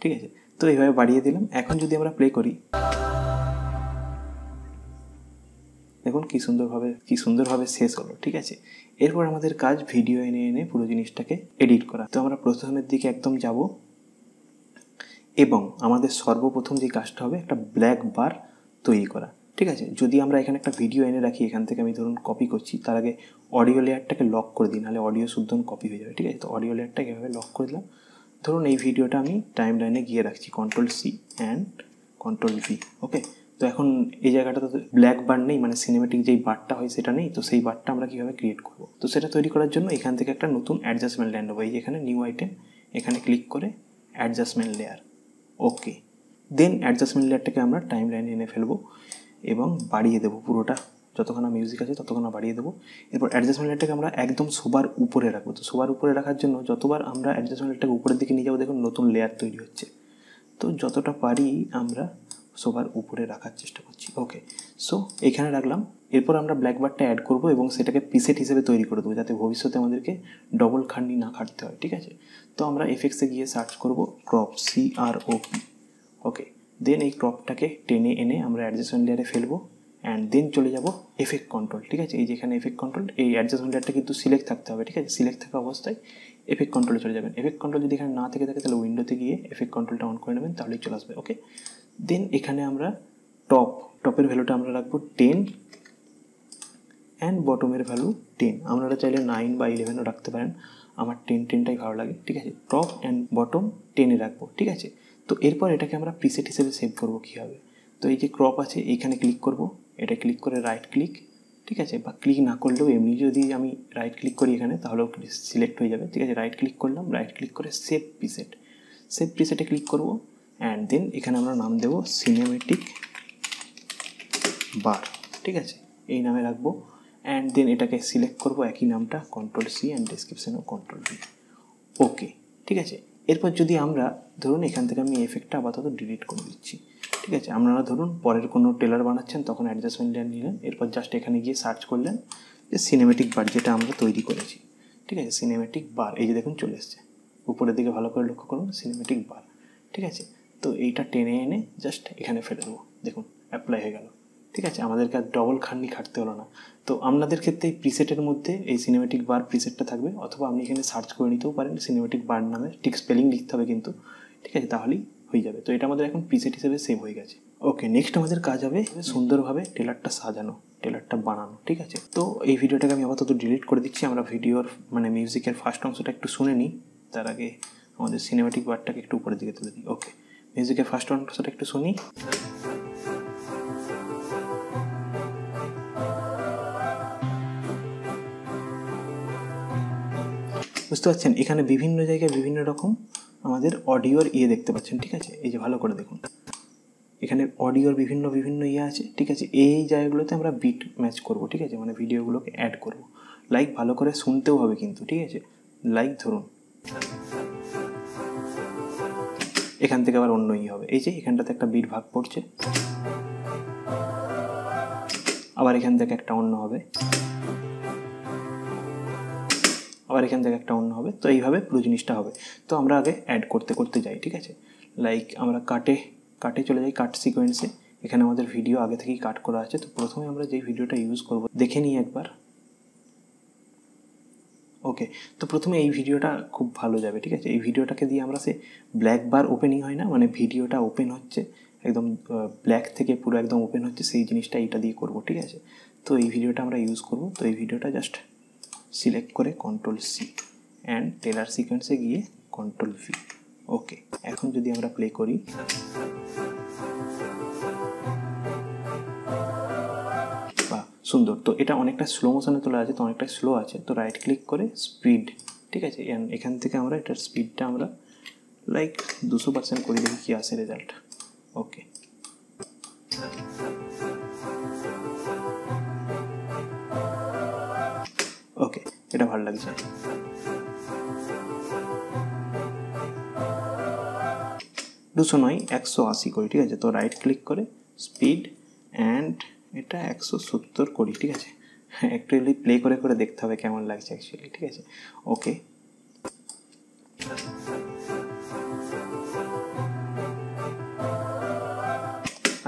ঠিক আছে? তো এইভাবে বাড়িয়ে দিলাম। এখন যদি আমরা প্লে করি দেখুন কী সুন্দরভাবে কী সুন্দরভাবে শেষ হলো, ঠিক আছে? এরপর আমাদের কাজ ভিডিও এনে এনে পুরো জিনিসটাকে এডিট করা। তো আমরা প্রথমের দিকে একদম যাব এবং আমাদের সর্বপ্রথম যে কাজটা হবে, একটা ব্ল্যাক বার তৈরি করা, ঠিক আছে? যদি আমরা এখানে একটা ভিডিও এনে রাখি, এখান থেকে আমি ধরুন কপি করছি, তার আগে অডিও লেয়ারটাকে লক করে দিই, নাহলে অডিও শুদ্ধ কপি হয়ে যাবে, ঠিক আছে? তো অডিও লেয়ারটাকে এভাবে লক করে দিলাম। ধরুন এই ভিডিওটা আমি টাইম লাইনে গিয়ে রাখছি control C and control V okay তো এখন এই জায়গাটাতে ব্ল্যাক বার নেই মানে সিনেমেটিক যেই বারটা হয় সেটা নেই, তো সেই বারটা আমরা কীভাবে ক্রিয়েট করব? তো সেটা তৈরি করার জন্য এখান থেকে একটা নতুন অ্যাডজাস্টমেন্ট ল্যান্ড হবে এই এখানে নিউ আইটেম এখানে ক্লিক করে adjustment layer okay then adjustment লেয়ারটাকে আমরা টাইম লাইনে এনে ফেলব এবং বাড়িয়ে দেবো পুরোটা। যতক্ষণ মিউজিক আছে ততক্ষণ বাড়িয়ে দেবো। এরপর অ্যাডজাস্টমেন্ট লেয়ারটাকে আমরা একদম সবার উপরে রাখব। তো সবার উপরে রাখার জন্য যতবার আমরা অ্যাডজাস্টমেন্ট লেয়ারটাকে উপরের দিকে নিয়ে যাব, দেখুন নতুন লেয়ার তৈরি হচ্ছে। তো যতটা পারি আমরা সবার উপরে রাখার চেষ্টা করছি। ওকে সো এখানে রাখলাম। এরপর আমরা ব্ল্যাক বারটা অ্যাড করব এবং সেটাকে পিসেট হিসেবে তৈরি করে দেবো, যাতে ভবিষ্যতে আমাদেরকে ডবল খান্ডি না খাটতে হয়, ঠিক আছে? তো আমরা এফেক্টসে গিয়ে সার্চ করব crop C R O P okay then এই ক্রপটাকে টেনে এনে আমরা অ্যাডজাস্টমেন্ট লেয়ারে ফেলব অ্যান্ড দেন চলে যাব এফেক্ট কন্ট্রোল ঠিক আছে? এই যেখানে এফেক্ট কন্ট্রোল এই অ্যাডজাস্টমেন্ট লেয়ারটা কিন্তু সিলেক্ট থাকতে হবে, ঠিক আছে? সিলেক্ট থাকা অবস্থায় এফেক্ট কন্ট্রোলে চলে যাবেন। এফেক্ট কন্ট্রোল যদি এখানে না থেকে থাকে, তাহলে উইন্ডোতে গিয়ে এফেক্ট কন্ট্রোলটা অন করে নেবেন, তাহলেই চলে আসবে ওকে দেন এখানে আমরা টপ টপের ভ্যালুটা আমরা রাখব টেন অ্যান্ড বটমের ভ্যালু টেন আপনারা চাইলে নাইন বা ইলেভেনও রাখতে পারেন। আমার টেন টেনটাই ভালো লাগে, ঠিক আছে? টপ অ্যান্ড বটম টেনে রাখব, ঠিক আছে? তো এরপর এটাকে আমরা প্রিসেট হিসেবে সেভ করব কীভাবে? তো এই যে ক্রপ আছে এইখানে ক্লিক করব। এটা ক্লিক করে রাইট ক্লিক ঠিক আছে? বা ক্লিক না করলেও এমনি যদি আমি রাইট ক্লিক করি এখানে, তাহলেও সিলেক্ট হয়ে যাবে, ঠিক আছে? রাইট ক্লিক করলাম রাইট ক্লিক করে সেভ প্রিসেট সেভ প্রিসেটে ক্লিক করব। অ্যান্ড দেন এখানে আমরা নাম দেবো সিনেমেটিক বার ঠিক আছে? এই নামে রাখব। অ্যান্ড দেন এটাকে সিলেক্ট করব, একই নামটা কন্ট্রোল সি অ্যান্ড ডিসক্রিপশানেও কন্ট্রোল ভি ওকে ঠিক আছে? এরপর যদি আমরা, ধরুন এখান থেকে আমি এফেক্টটা আপাতত ডিলিট করে দিচ্ছি। ঠিক আছে? আপনারা ধরুন পরের কোনো টেলার বানাচ্ছেন, তখন অ্যাডজাস্টমেন্ট নিলেন। এরপর জাস্ট এখানে গিয়ে সার্চ করলেন যে সিনেমেটিক বার যেটা আমরা তৈরি করেছি। ঠিক আছে? সিনেমেটিক বার এই যে দেখুন চলে এসছে। উপরের দিকে ভালো করে লক্ষ্য করুন সিনেমেটিক বার ঠিক আছে? তো এইটা টেনে এনে জাস্ট এখানে ফেলে দেবো। দেখুন অ্যাপ্লাই হয়ে গেল। ঠিক আছে? আমাদেরকে আর ডবল খান্ডি খাটতে হলো না। তো আপনাদের ক্ষেত্রে এই প্রিসেটের মধ্যে এই সিনেমেটিক বার প্রিসেটটা থাকবে, অথবা আপনি এখানে সার্চ করে নিতেও পারেন সিনেমেটিক বার নামে ঠিক স্পেলিং লিখতে হবে কিন্তু। ঠিক আছে? তাহলেই হয়ে যাবে। তো এটা আমাদের এখন প্রিসেট হিসেবে সেভ হয়ে গেছে। ওকে নেক্সট আমাদের কাজ হবে সুন্দরভাবে টেলারটা সাজানো টেলারটা বানানো। ঠিক আছে? তো এই ভিডিওটাকে আমি আপাতত ডিলিট করে দিচ্ছি। আমরা ভিডিওর মানে মিউজিকের ফার্স্ট অংশটা একটু শুনে নিই। তার আগে আমাদের সিনেমেটিক বারটাকে একটু উপরের দিকে তুলে দিই। ওকে মিউজিকের ফার্স্ট অংশটা একটু শুনি। বুঝতে পারছেন? এখানে বিভিন্ন জায়গায় বিভিন্ন রকম আমাদের অডিওর ইয়ে দেখতে পাচ্ছেন, ঠিক আছে? এই যে ভালো করে দেখুন। এখানে অডিওর বিভিন্ন বিভিন্ন ইয়ে আছে, ঠিক আছে? এই জায়গাগুলোতে আমরা বিট ম্যাচ করব, ঠিক আছে? মানে ভিডিওগুলোকে অ্যাড করব। লাইক ভালো করে শুনতেও হবে কিন্তু, ঠিক আছে? লাইক ধরুন। এখান থেকে আবার অন্য ইয়ে হবে। এই যে, এখানটাতে একটা বিট ভাগ পড়ছে। আবার এখান থেকে একটা অন্য হবে। আবার এখান থেকে একটা অন্য হবে। তো এইভাবে পুরো জিনিসটা হবে। তো আমরা আগে অ্যাড করতে করতে যাই, ঠিক আছে? লাইক আমরা কাটে কাটে চলে যাই কাট সিকোয়েন্সে এখানে আমাদের ভিডিও আগে থেকেই কাট করা আছে। তো প্রথমে আমরা যেই ভিডিওটা ইউজ করব, দেখে নিই একবার। ওকে তো প্রথমে এই ভিডিওটা খুব ভালো যাবে, ঠিক আছে? এই ভিডিওটাকে দিয়ে আমরা সে ব্ল্যাক বার ওপেনিং হয় না? মানে ভিডিওটা ওপেন হচ্ছে, একদম ব্ল্যাক থেকে পুরো একদম ওপেন হচ্ছে, সেই জিনিসটা এটা দিয়ে করব, ঠিক আছে? তো এই ভিডিওটা আমরা ইউজ করব। তো এই ভিডিওটা জাস্ট সিলেক্ট করে কন্ট্রোল সি অ্যান্ড টেলার সিকোয়েন্সে গিয়ে কন্ট্রোল ভি ওকে এখন যদি আমরা প্লে করি সুন্দর। তো এটা অনেকটা স্লো মোশনে তোলা আছে, তো অনেকটা স্লো আছে। তো রাইট ক্লিক করে স্পিড ঠিক আছে? এখান থেকে আমরা এটার স্পিডটা আমরা লাইক দুশো পার্সেন্ট করে দেখি কী আসে রেজাল্ট ওকে ওকে এটা ভালো লাগছে। দুশো নয়, একশো আশি করি, ঠিক আছে? তো রাইট ক্লিক করে স্পিড অ্যান্ড এটা একশো সত্তর করি, ঠিক আছে? একটু প্লে করে করে দেখতে হবে কেমন লাগছে অ্যাকচুয়ালি ঠিক আছে? ওকে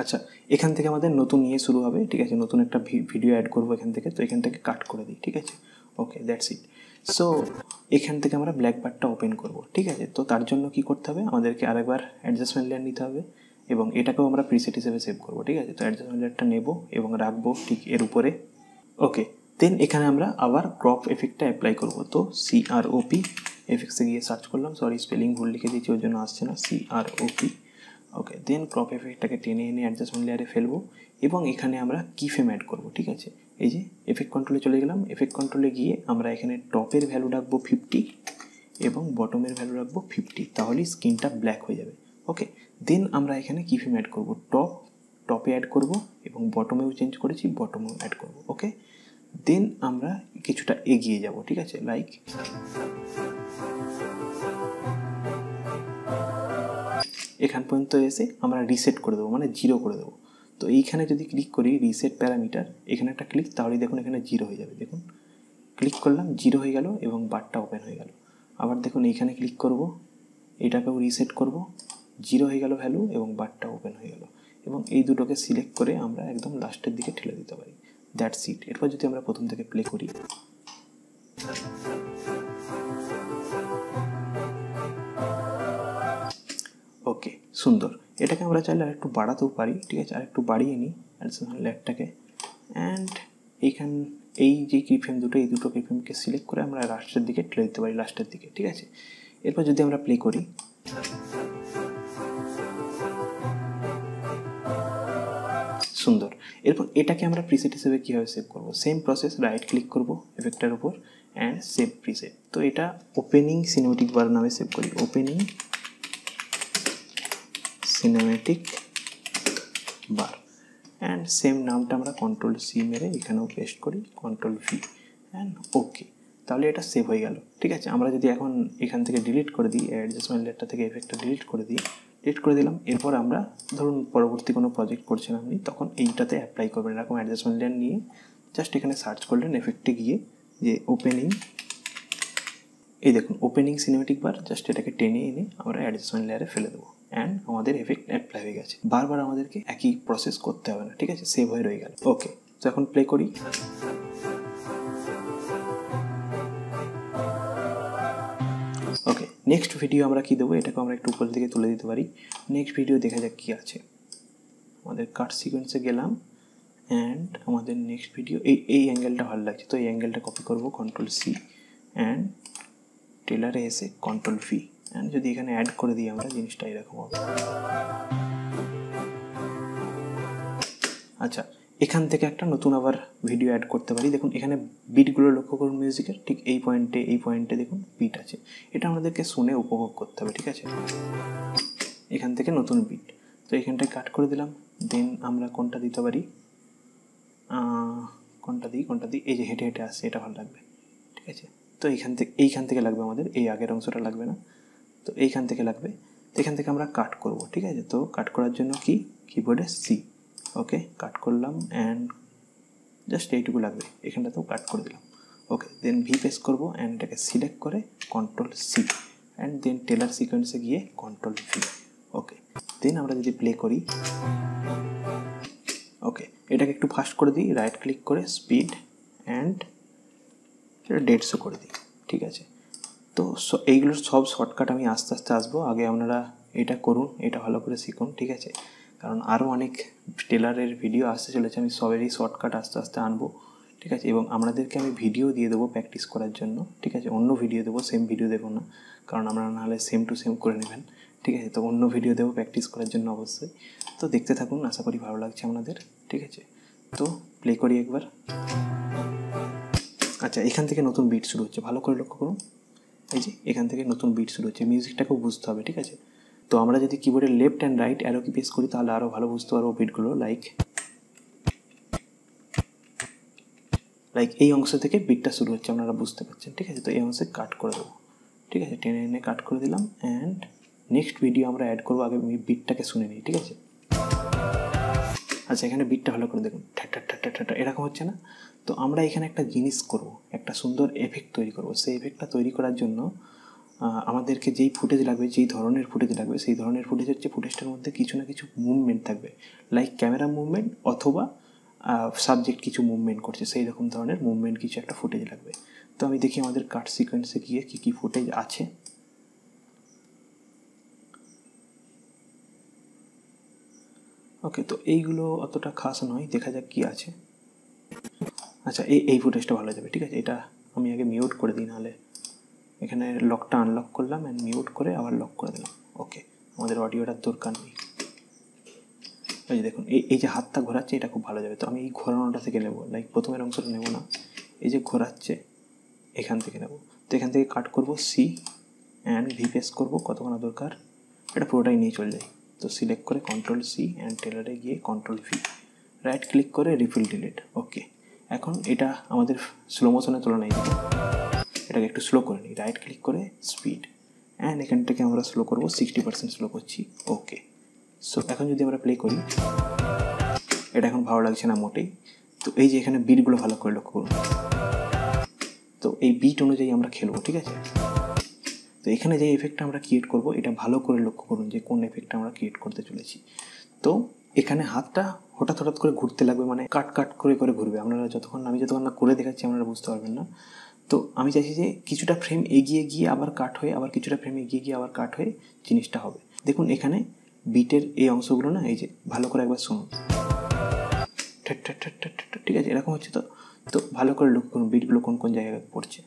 আচ্ছা এখান থেকে আমাদের নতুন ইয়ে শুরু হবে, ঠিক আছে? নতুন একটা ভিডিও অ্যাড করব এখান থেকে, তো এখান থেকে কাট করে দিই, ঠিক আছে? ওকে দ্যাটস ইট সো এখান থেকে আমরা ব্ল্যাক বারটা ওপেন করব, ঠিক আছে? তো তার জন্য কি করতে হবে? আমাদেরকে আরেকবার অ্যাডজাস্টমেন্ট লেয়ার নিতে হবে। এবং এটাকেও আমরা প্রিসেট হিসেবে সেভ করব, ঠিক আছে? তো অ্যাডজাস্টমেন্ট লেয়ারটা নেব এবং রাখব ঠিক এর উপরে। ওকে দেন এখানে আমরা আবার ক্রপ এফেক্টটা অ্যাপ্লাই করব। তো সি আর ওপি এফেক্টসে গিয়ে সার্চ করলাম সরি স্পেলিং ভুল লিখে দিয়েছি ওর জন্য আসছে না সি আর ওপি ওকে দেন ক্রপ এফেক্টটাকে টেনে এনে অ্যাডজাস্টমেন্ট লেয়ারে ফেলব এবং এখানে আমরা কি ফেম অ্যাড করব, ঠিক আছে? এই যে এফেক্ট কন্ট্রোলে চলে গেলাম এফেক্ট কন্ট্রোলে গিয়ে আমরা এখানে টপের ভ্যালু রাখব ফিফটি এবং বটমের ভ্যালু রাখব ফিফটি তাহলেই স্ক্রিনটা ব্ল্যাক হয়ে যাবে। ওকে দেন আমরা এখানে কি ফ্রেম অ্যাড করব? টপ টপে অ্যাড করব এবং বটমেও চেঞ্জ করেছি বটমেও অ্যাড করব ওকে দেন আমরা কিছুটা এগিয়ে যাব, ঠিক আছে? লাইক এখান পর্যন্ত এসে আমরা রিসেট করে দেবো মানে জিরো করে দেবো। তো এইখানে যদি ক্লিক করি রিসেট প্যারামিটার এখানে একটা ক্লিক তাহলেই দেখুন এখানে জিরো হয়ে যাবে, দেখুন। ক্লিক করলাম জিরো হয়ে গেল এবং বারটা ওপেন হয়ে গেল। আবার দেখুন এইখানে ক্লিক করব, এটাকেও রিসেট করব। জিরো হয়ে গেল ভ্যালু এবং বারটা ওপেন হয়ে গেল। এবং এই দুটোকে সিলেক্ট করে আমরা একদম লাস্টের দিকে ঠেলে দিতে পারি। দ্যাট সিট এরপর যদি আমরা প্রথম থেকে প্লে করি। ওকে সুন্দর। এটাকে আমরা চাইলে আরেকটু বাড়াতেও পারি। ঠিক আছে, আরেকটু বাড়িয়ে নিই। ল্যাটটাকে অ্যান্ড এইখান, এই যে কিফ্রেম দুটো, এই দুটো কিফ্রেমকে সিলেক্ট করে আমরা লাস্টের দিকে ঠেলে দিতে পারি লাস্টের দিকে। ঠিক আছে? এরপর যদি আমরা প্লে করি। সুন্দর। এরপর এটাকে আমরা প্রিসেট হিসেবে কীভাবে সেভ করব? সেম প্রসেস রাইট ক্লিক করব এফেক্টের উপর অ্যান্ড সেভ প্রিসেট তো এটা ওপেনিং সিনেমেটিক বার নামে সেভ করি। Opening cinematic bar and same নামটা আমরা কন্ট্রোল সি মেরে এখানেও পেস্ট করি কন্ট্রোল ভি অ্যান্ড ওকে তাহলে এটা সেভ হয়ে গেল। ঠিক আছে? আমরা যদি এখন এখান থেকে ডিলিট করে দিই অ্যাডজাস্টমেন্ট লেটটা থেকে এফেক্টটা ডিলিট করে দিই ডিলিট করে দিলাম। এরপর আমরা ধরুন পরবর্তী কোনো প্রজেক্ট করছেন আপনি তখন এইটাতে অ্যাপ্লাই করবেন। এরকম অ্যাডজাস্টমেন্ট লেয়ার নিয়ে জাস্ট এখানে সার্চ করলেন এফেক্টে গিয়ে যে ওপেনিং এই দেখুন ওপেনিং সিনেমেটিক বার জাস্ট এটাকে টেনে এনে আমরা অ্যাডজাস্টমেন্ট লেয়ারে ফেলে দেবো। অ্যান্ড আমাদের এফেক্ট অ্যাপ্লাই হয়ে গেছে। বারবার আমাদেরকে একই প্রসেস করতে হবে না, ঠিক আছে? সেভ হয়ে রয়ে গেল। ওকে তো এখন প্লে করি। নেক্সট ভিডিও আমরা কী দেবো? এটাকে আমরা একটু উপর দিকে তুলে দিতে পারি। নেক্সট ভিডিও দেখা যাক কী আছে। আমাদের কাট সিকোয়েন্সে গেলাম। অ্যান্ড আমাদের নেক্সট ভিডিও এই এই অ্যাঙ্গেলটা ভালো লাগছে। তো এই অ্যাঙ্গেলটা কপি করব কন্ট্রোল সি অ্যান্ড টেলারে এসে কন্ট্রোল ফি অ্যান্ড যদি এখানে অ্যাড করে দিই আমরা, জিনিসটা এরকম আচ্ছা এখান থেকে একটা নতুন আবার ভিডিও অ্যাড করতে পারি। দেখুন, এখানে বিটগুলো লক্ষ্য করুন মিউজিকের ঠিক এই পয়েন্টে এই পয়েন্টে দেখুন বিট আছে। এটা আমাদেরকে শুনে উপভোগ করতে হবে, ঠিক আছে? এখান থেকে নতুন বিট তো এখানটায় কাট করে দিলাম। দেন আমরা কোনটা দিতে পারি? কোনটা দিই কোনটা দিই? এই যে হেঁটে হেঁটে আসছে, এটা ভালো লাগবে, ঠিক আছে? তো এইখান থেকে এইখান থেকে লাগবে আমাদের। এই আগের অংশটা লাগবে না। তো এইখান থেকে লাগবে। তো এখান থেকে আমরা কাট করব, ঠিক আছে? তো কাট করার জন্য কি? কিবোর্ডে সি ওকে কাট করলাম অ্যান্ড জাস্ট এইটুকু লাগবে। এখানটাতেও কাট করে দিলাম। ওকে দেন ভি পেস করব অ্যান্ড এটাকে সিলেক্ট করে control C and then trailer সিকোয়েন্সে গিয়ে কন্ট্রোল ভি ওকে দেন আমরা যদি প্লে করি। ওকে এটাকে একটু ফাস্ট করে দিই রাইট ক্লিক করে স্পিড অ্যান্ড এটা দেড়শো করে দিই। ঠিক আছে? তো এইগুলোর সব শর্টকাট আমি আস্তে আস্তে আসব। আগে আপনারা এটা করুন, এটা ভালো করে শিখুন। ঠিক আছে? কারণ আরও অনেক টেলারের ভিডিও আসতে চলেছে, আমি সবেরই শর্টকাট আস্তে আস্তে আনব, ঠিক আছে? এবং আপনাদেরকে আমি ভিডিও দিয়ে দেবো প্র্যাকটিস করার জন্য, ঠিক আছে? অন্য ভিডিও দেবো সেম ভিডিও দেবো না, কারণ আপনারা নাহলে সেম টু সেম করে নেবেন, ঠিক আছে? তো অন্য ভিডিও দেবো প্র্যাকটিস করার জন্য অবশ্যই। তো দেখতে থাকুন, আশা করি ভালো লাগছে আপনাদের, ঠিক আছে? তো প্লে করি একবার। আচ্ছা এখান থেকে নতুন বিট শুরু হচ্ছে, ভালো করে লক্ষ্য করুন। এই যে, এখান থেকে নতুন বিট শুরু হচ্ছে মিউজিকটাকেও বুঝতে হবে, ঠিক আছে? তো আমরা যদি কিবোর্ডের left and right arrow key press করি, তাহলে আরও ভালো বুঝতে পারব বিটগুলো লাইক লাইক এই অংশ থেকে বিটটা শুরু হচ্ছে, আপনারা বুঝতে পারছেন, ঠিক আছে? তো এই অংশে কাট করে দেবো, ঠিক আছে? টেনে এনে কাট করে দিলাম অ্যান্ড নেক্সট ভিডিও আমরা অ্যাড করব, আগে বিটটাকে শুনে নিই, ঠিক আছে? আচ্ছা এখানে বিটটা ভালো করে দেখুন ঠাট্টা ঠাট্টা ঠাট্টা এরকম হচ্ছে না? তো আমরা এখানে একটা জিনিস করব, একটা সুন্দর এফেক্ট তৈরি করব। সেই এফেক্টটা তৈরি করার জন্য আমাদেরকে যেই ফুটেজ লাগবে, যেই ধরনের ফুটেজ লাগবে, সেই ধরনের ফুটেজ হচ্ছে ফুটেজটার মধ্যে কিছু না কিছু মুভমেন্ট থাকবে। লাইক ক্যামেরা মুভমেন্ট অথবা সাবজেক্ট কিছু মুভমেন্ট করছে, সেই রকম ধরনের মুভমেন্ট কিছু একটা ফুটেজ লাগবে। তো আমি দেখি আমাদের কাট সিকোয়েন্সে গিয়ে কী কী ফুটেজ আছে। ওকে তো এইগুলো অতটা খাস নয়, দেখা যাক কী আছে। আচ্ছা এই এই ফুটেজটা ভালো যাবে, ঠিক আছে? এটা আমি আগে মিউট করে দিই, নাহলে এখানে লকটা আনলক করলাম অ্যান্ড মিউট করে আবার লক করে দিলাম। ওকে আমাদের অডিওটার দরকার নেই। এই যে দেখুন, এই এই যে হাতটা ঘোরাচ্ছে, এটা খুব ভালো যাবে। তো আমি এই ঘোরানোটা থেকে নেব লাইক প্রথমের অংশটা নেব না। এই যে ঘোরাচ্ছে, এখান থেকে নেব। তো এখান থেকে কাট করব সি অ্যান্ড ভি পেস করব, কতক্ষণ দরকার? এটা পুরোটাই নিয়ে চলে যায় তো সিলেক্ট করে কন্ট্রোল সি অ্যান্ড টেলারে গিয়ে কন্ট্রোল ভি রাইট ক্লিক করে রিফিল ডিলিট ওকে এখন এটা আমাদের স্লো মোশনের তুলনায় এটাকে একটু স্লো করে নিই। রাইট ক্লিক করে স্পিড অ্যান্ড এখান থেকে আমরা স্লো করব সিক্সটি পার্সেন্ট স্লো করছি। ওকে সো এখন যদি আমরা প্লে করি, এটা এখন ভালো লাগছে না মোটেই। তো এই যে এখানে বিটগুলো ভালো করে লক্ষ্য করুন। তো এই বিট অনুযায়ী আমরা খেলব, ঠিক আছে? তো এখানে যে এফেক্টটা আমরা ক্রিয়েট করব, এটা ভালো করে লক্ষ্য করুন যে কোন এফেক্টটা আমরা ক্রিয়েট করতে চলেছি। তো এখানে হাতটা হঠাৎ হঠাৎ করে ঘুরতে লাগবে মানে কাট কাট করে করে ঘুরবে। আপনারা যতক্ষণ আমি যতক্ষণ না করে দেখাচ্ছি, আপনারা বুঝতে পারবেন না। তো আমি চাইছি যে কিছুটা ফ্রেম এগিয়ে গিয়ে আবার কাট হয়ে, আবার কিছুটা ফ্রেম এগিয়ে গিয়ে আবার কাট হয়ে জিনিসটা হবে। দেখুন, এখানে বিটের এই অংশগুলো না, এই যে, ভালো করে একবার শুনুন। ঠিক আছে, এরকম হচ্ছে তো। তো ভালো করে লক্ষ্য করুন বিটগুলো কোন কোন জায়গায় পড়ছে।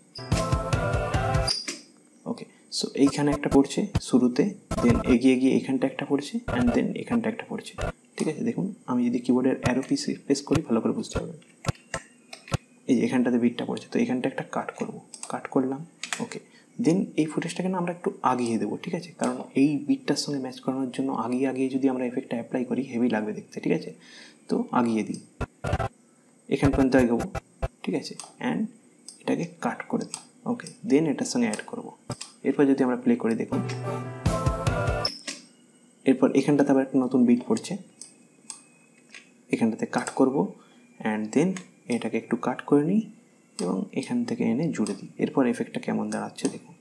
ওকে সো এইখানে একটা পড়ছে শুরুতে দেন এগিয়ে গিয়ে এখানটা একটা পড়ছে অ্যান্ড দেন এখানটা একটা পড়ছে। ঠিক আছে, দেখুন, আমি যদি কিবোর্ডের অ্যারো পিস প্রেস করি, ভালো করে বুঝতে পারবেন। এই যে এখানটাতে বিটটা পড়ছে, তো এখানটা একটা কাট করব। কাট করলাম ওকে দেন এই ফুটেজটাকে না আমরা একটু আগিয়ে দেবো, ঠিক আছে? কারণ এই বিটটার সঙ্গে ম্যাচ করানোর জন্য আগিয়ে আগিয়ে যদি আমরা এফেক্টটা অ্যাপ্লাই করি হেভি লাগবে দেখতে, ঠিক আছে? তো আগিয়ে দিই। এখান পর্যন্ত এগোবো, ঠিক আছে? অ্যান্ড এটাকে কাট করে দিই ওকে দেন এটার সঙ্গে অ্যাড করব। এরপর যদি আমরা প্লে করে, দেখুন। এরপর এখানটাতে আবার একটা নতুন বিট পড়ছে। এখানটাতে কাট করব অ্যান্ড দেন এটাকে একটু কাট করে নিই এবং এখান থেকে এনে জুড়ে দিই। এরপর এফেক্টটা কেমন দাঁড়াচ্ছে দেখুন।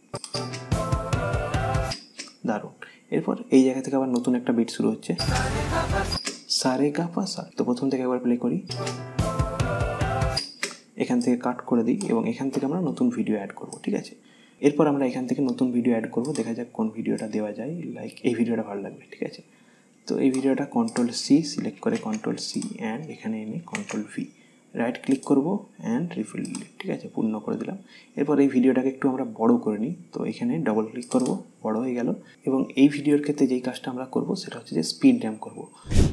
দারুণ। এরপর এই জায়গা থেকে আবার নতুন একটা বিট শুরু হচ্ছে। সারে গা পা তো প্রথম থেকে একবার প্লে করি। এখান থেকে কাট করে দিই এবং এখান থেকে আমরা নতুন ভিডিও অ্যাড করব, ঠিক আছে? এরপর আমরা এখান থেকে নতুন ভিডিও অ্যাড করব। দেখা যাক কোন ভিডিওটা দেওয়া যায়। লাইক এই ভিডিওটা ভালো লাগবে, ঠিক আছে? তো এই ভিডিওটা কন্ট্রোল সি সিলেক্ট করে কন্ট্রোল সি অ্যান্ড এখানে এনে কন্ট্রোল ভি রাইট ক্লিক করব অ্যান্ড রিফিল ঠিক আছে? পূর্ণ করে দিলাম। এরপর এই ভিডিওটাকে একটু আমরা বড় করে নিই। তো এখানে ডবল ক্লিক করব। বড় হয়ে গেল এবং এই ভিডিওর ক্ষেত্রে যেই কাজটা আমরা করব সেটা হচ্ছে যে স্পিড ড্যাম করব।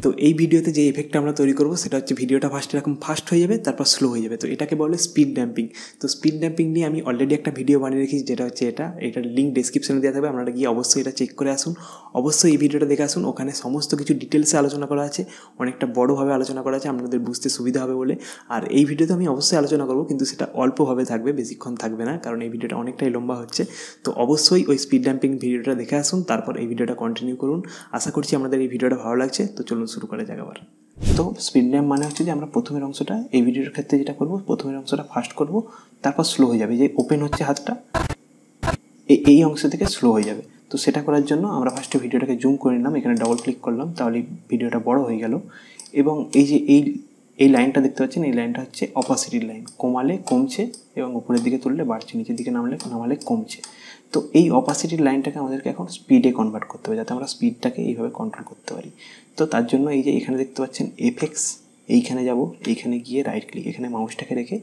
তো এই ভিডিওতে যে এফেক্টটা আমরা তৈরি করব সেটা হচ্ছে ভিডিওটা ফার্স্ট এরকম ফাস্ট হয়ে যাবে, তারপর স্লো হয়ে যাবে। তো এটাকে বলে স্পিড ড্যাম্পিং তো স্পিড ড্যাম্পিং নিয়ে আমি অলরেডি একটা ভিডিও বানিয়ে রেখেছি, যেটা হচ্ছে এটা। এটার লিঙ্ক ডিসক্রিপশনে দেওয়া থাকবে, আপনারা গিয়ে অবশ্যই এটা চেক করে আসুন। অবশ্যই এই ভিডিওটা দেখে আসুন, ওখানে সমস্ত কিছু ডিটেলসে আলোচনা করা আছে, অনেকটা বড়োভাবে আলোচনা করা আছে, আপনাদের বুঝতে সুবিধা হবে বলে। আর এই ভিডিওতে আমি অবশ্যই আলোচনা করব, কিন্তু সেটা অল্পভাবে থাকবে, বেশিক্ষণ থাকবে না, কারণ এই ভিডিওটা অনেকটাই লম্বা হচ্ছে। তো অবশ্যই ওই স্পিড ড্যাম্পিং ভিডিওটা দেখে আসুন, তারপর এই ভিডিওটা কন্টিনিউ করুন। আশা করছি আপনাদের এই ভিডিওটা ভালো লাগছে, তো চলুন শুরু করা যাক আবার। তো স্পিড ড্যাম মানে হচ্ছে যে আমরা প্রথমের অংশটা, এই ভিডিওর ক্ষেত্রে যেটা করব, প্রথমের অংশটা ফাস্ট করব, তারপর স্লো হয়ে যাবে, যে ওপেন হচ্ছে হাতটা এই অংশ থেকে স্লো হয়ে যাবে। তো সেটা করার জন্য আমরা ফার্স্টে ভিডিওটাকে জুম করে নিলাম, এখানে ডবল ক্লিক করলাম, তাহলে ভিডিওটা বড় হয়ে গেল। এবং এই যে এই এই লাইনটা দেখতে পাচ্ছেন, এই লাইনটা হচ্ছে অপাসিটির লাইন কমালে কমছে এবং উপরের দিকে তুললে বাড়ছে, নিচের দিকে নামলে, নামালে কমছে। তো এই অপাসিটির লাইনটাকে আমাদেরকে এখন স্পিডে কনভার্ট করতে হবে, যাতে আমরা স্পিডটাকে এইভাবে কন্ট্রোল করতে পারি। তো তার জন্য এই যে এখানে দেখতে পাচ্ছেন এফেক্স এইখানে যাব, এইখানে গিয়ে রাইট ক্লিক এখানে মাউসটাকে রেখে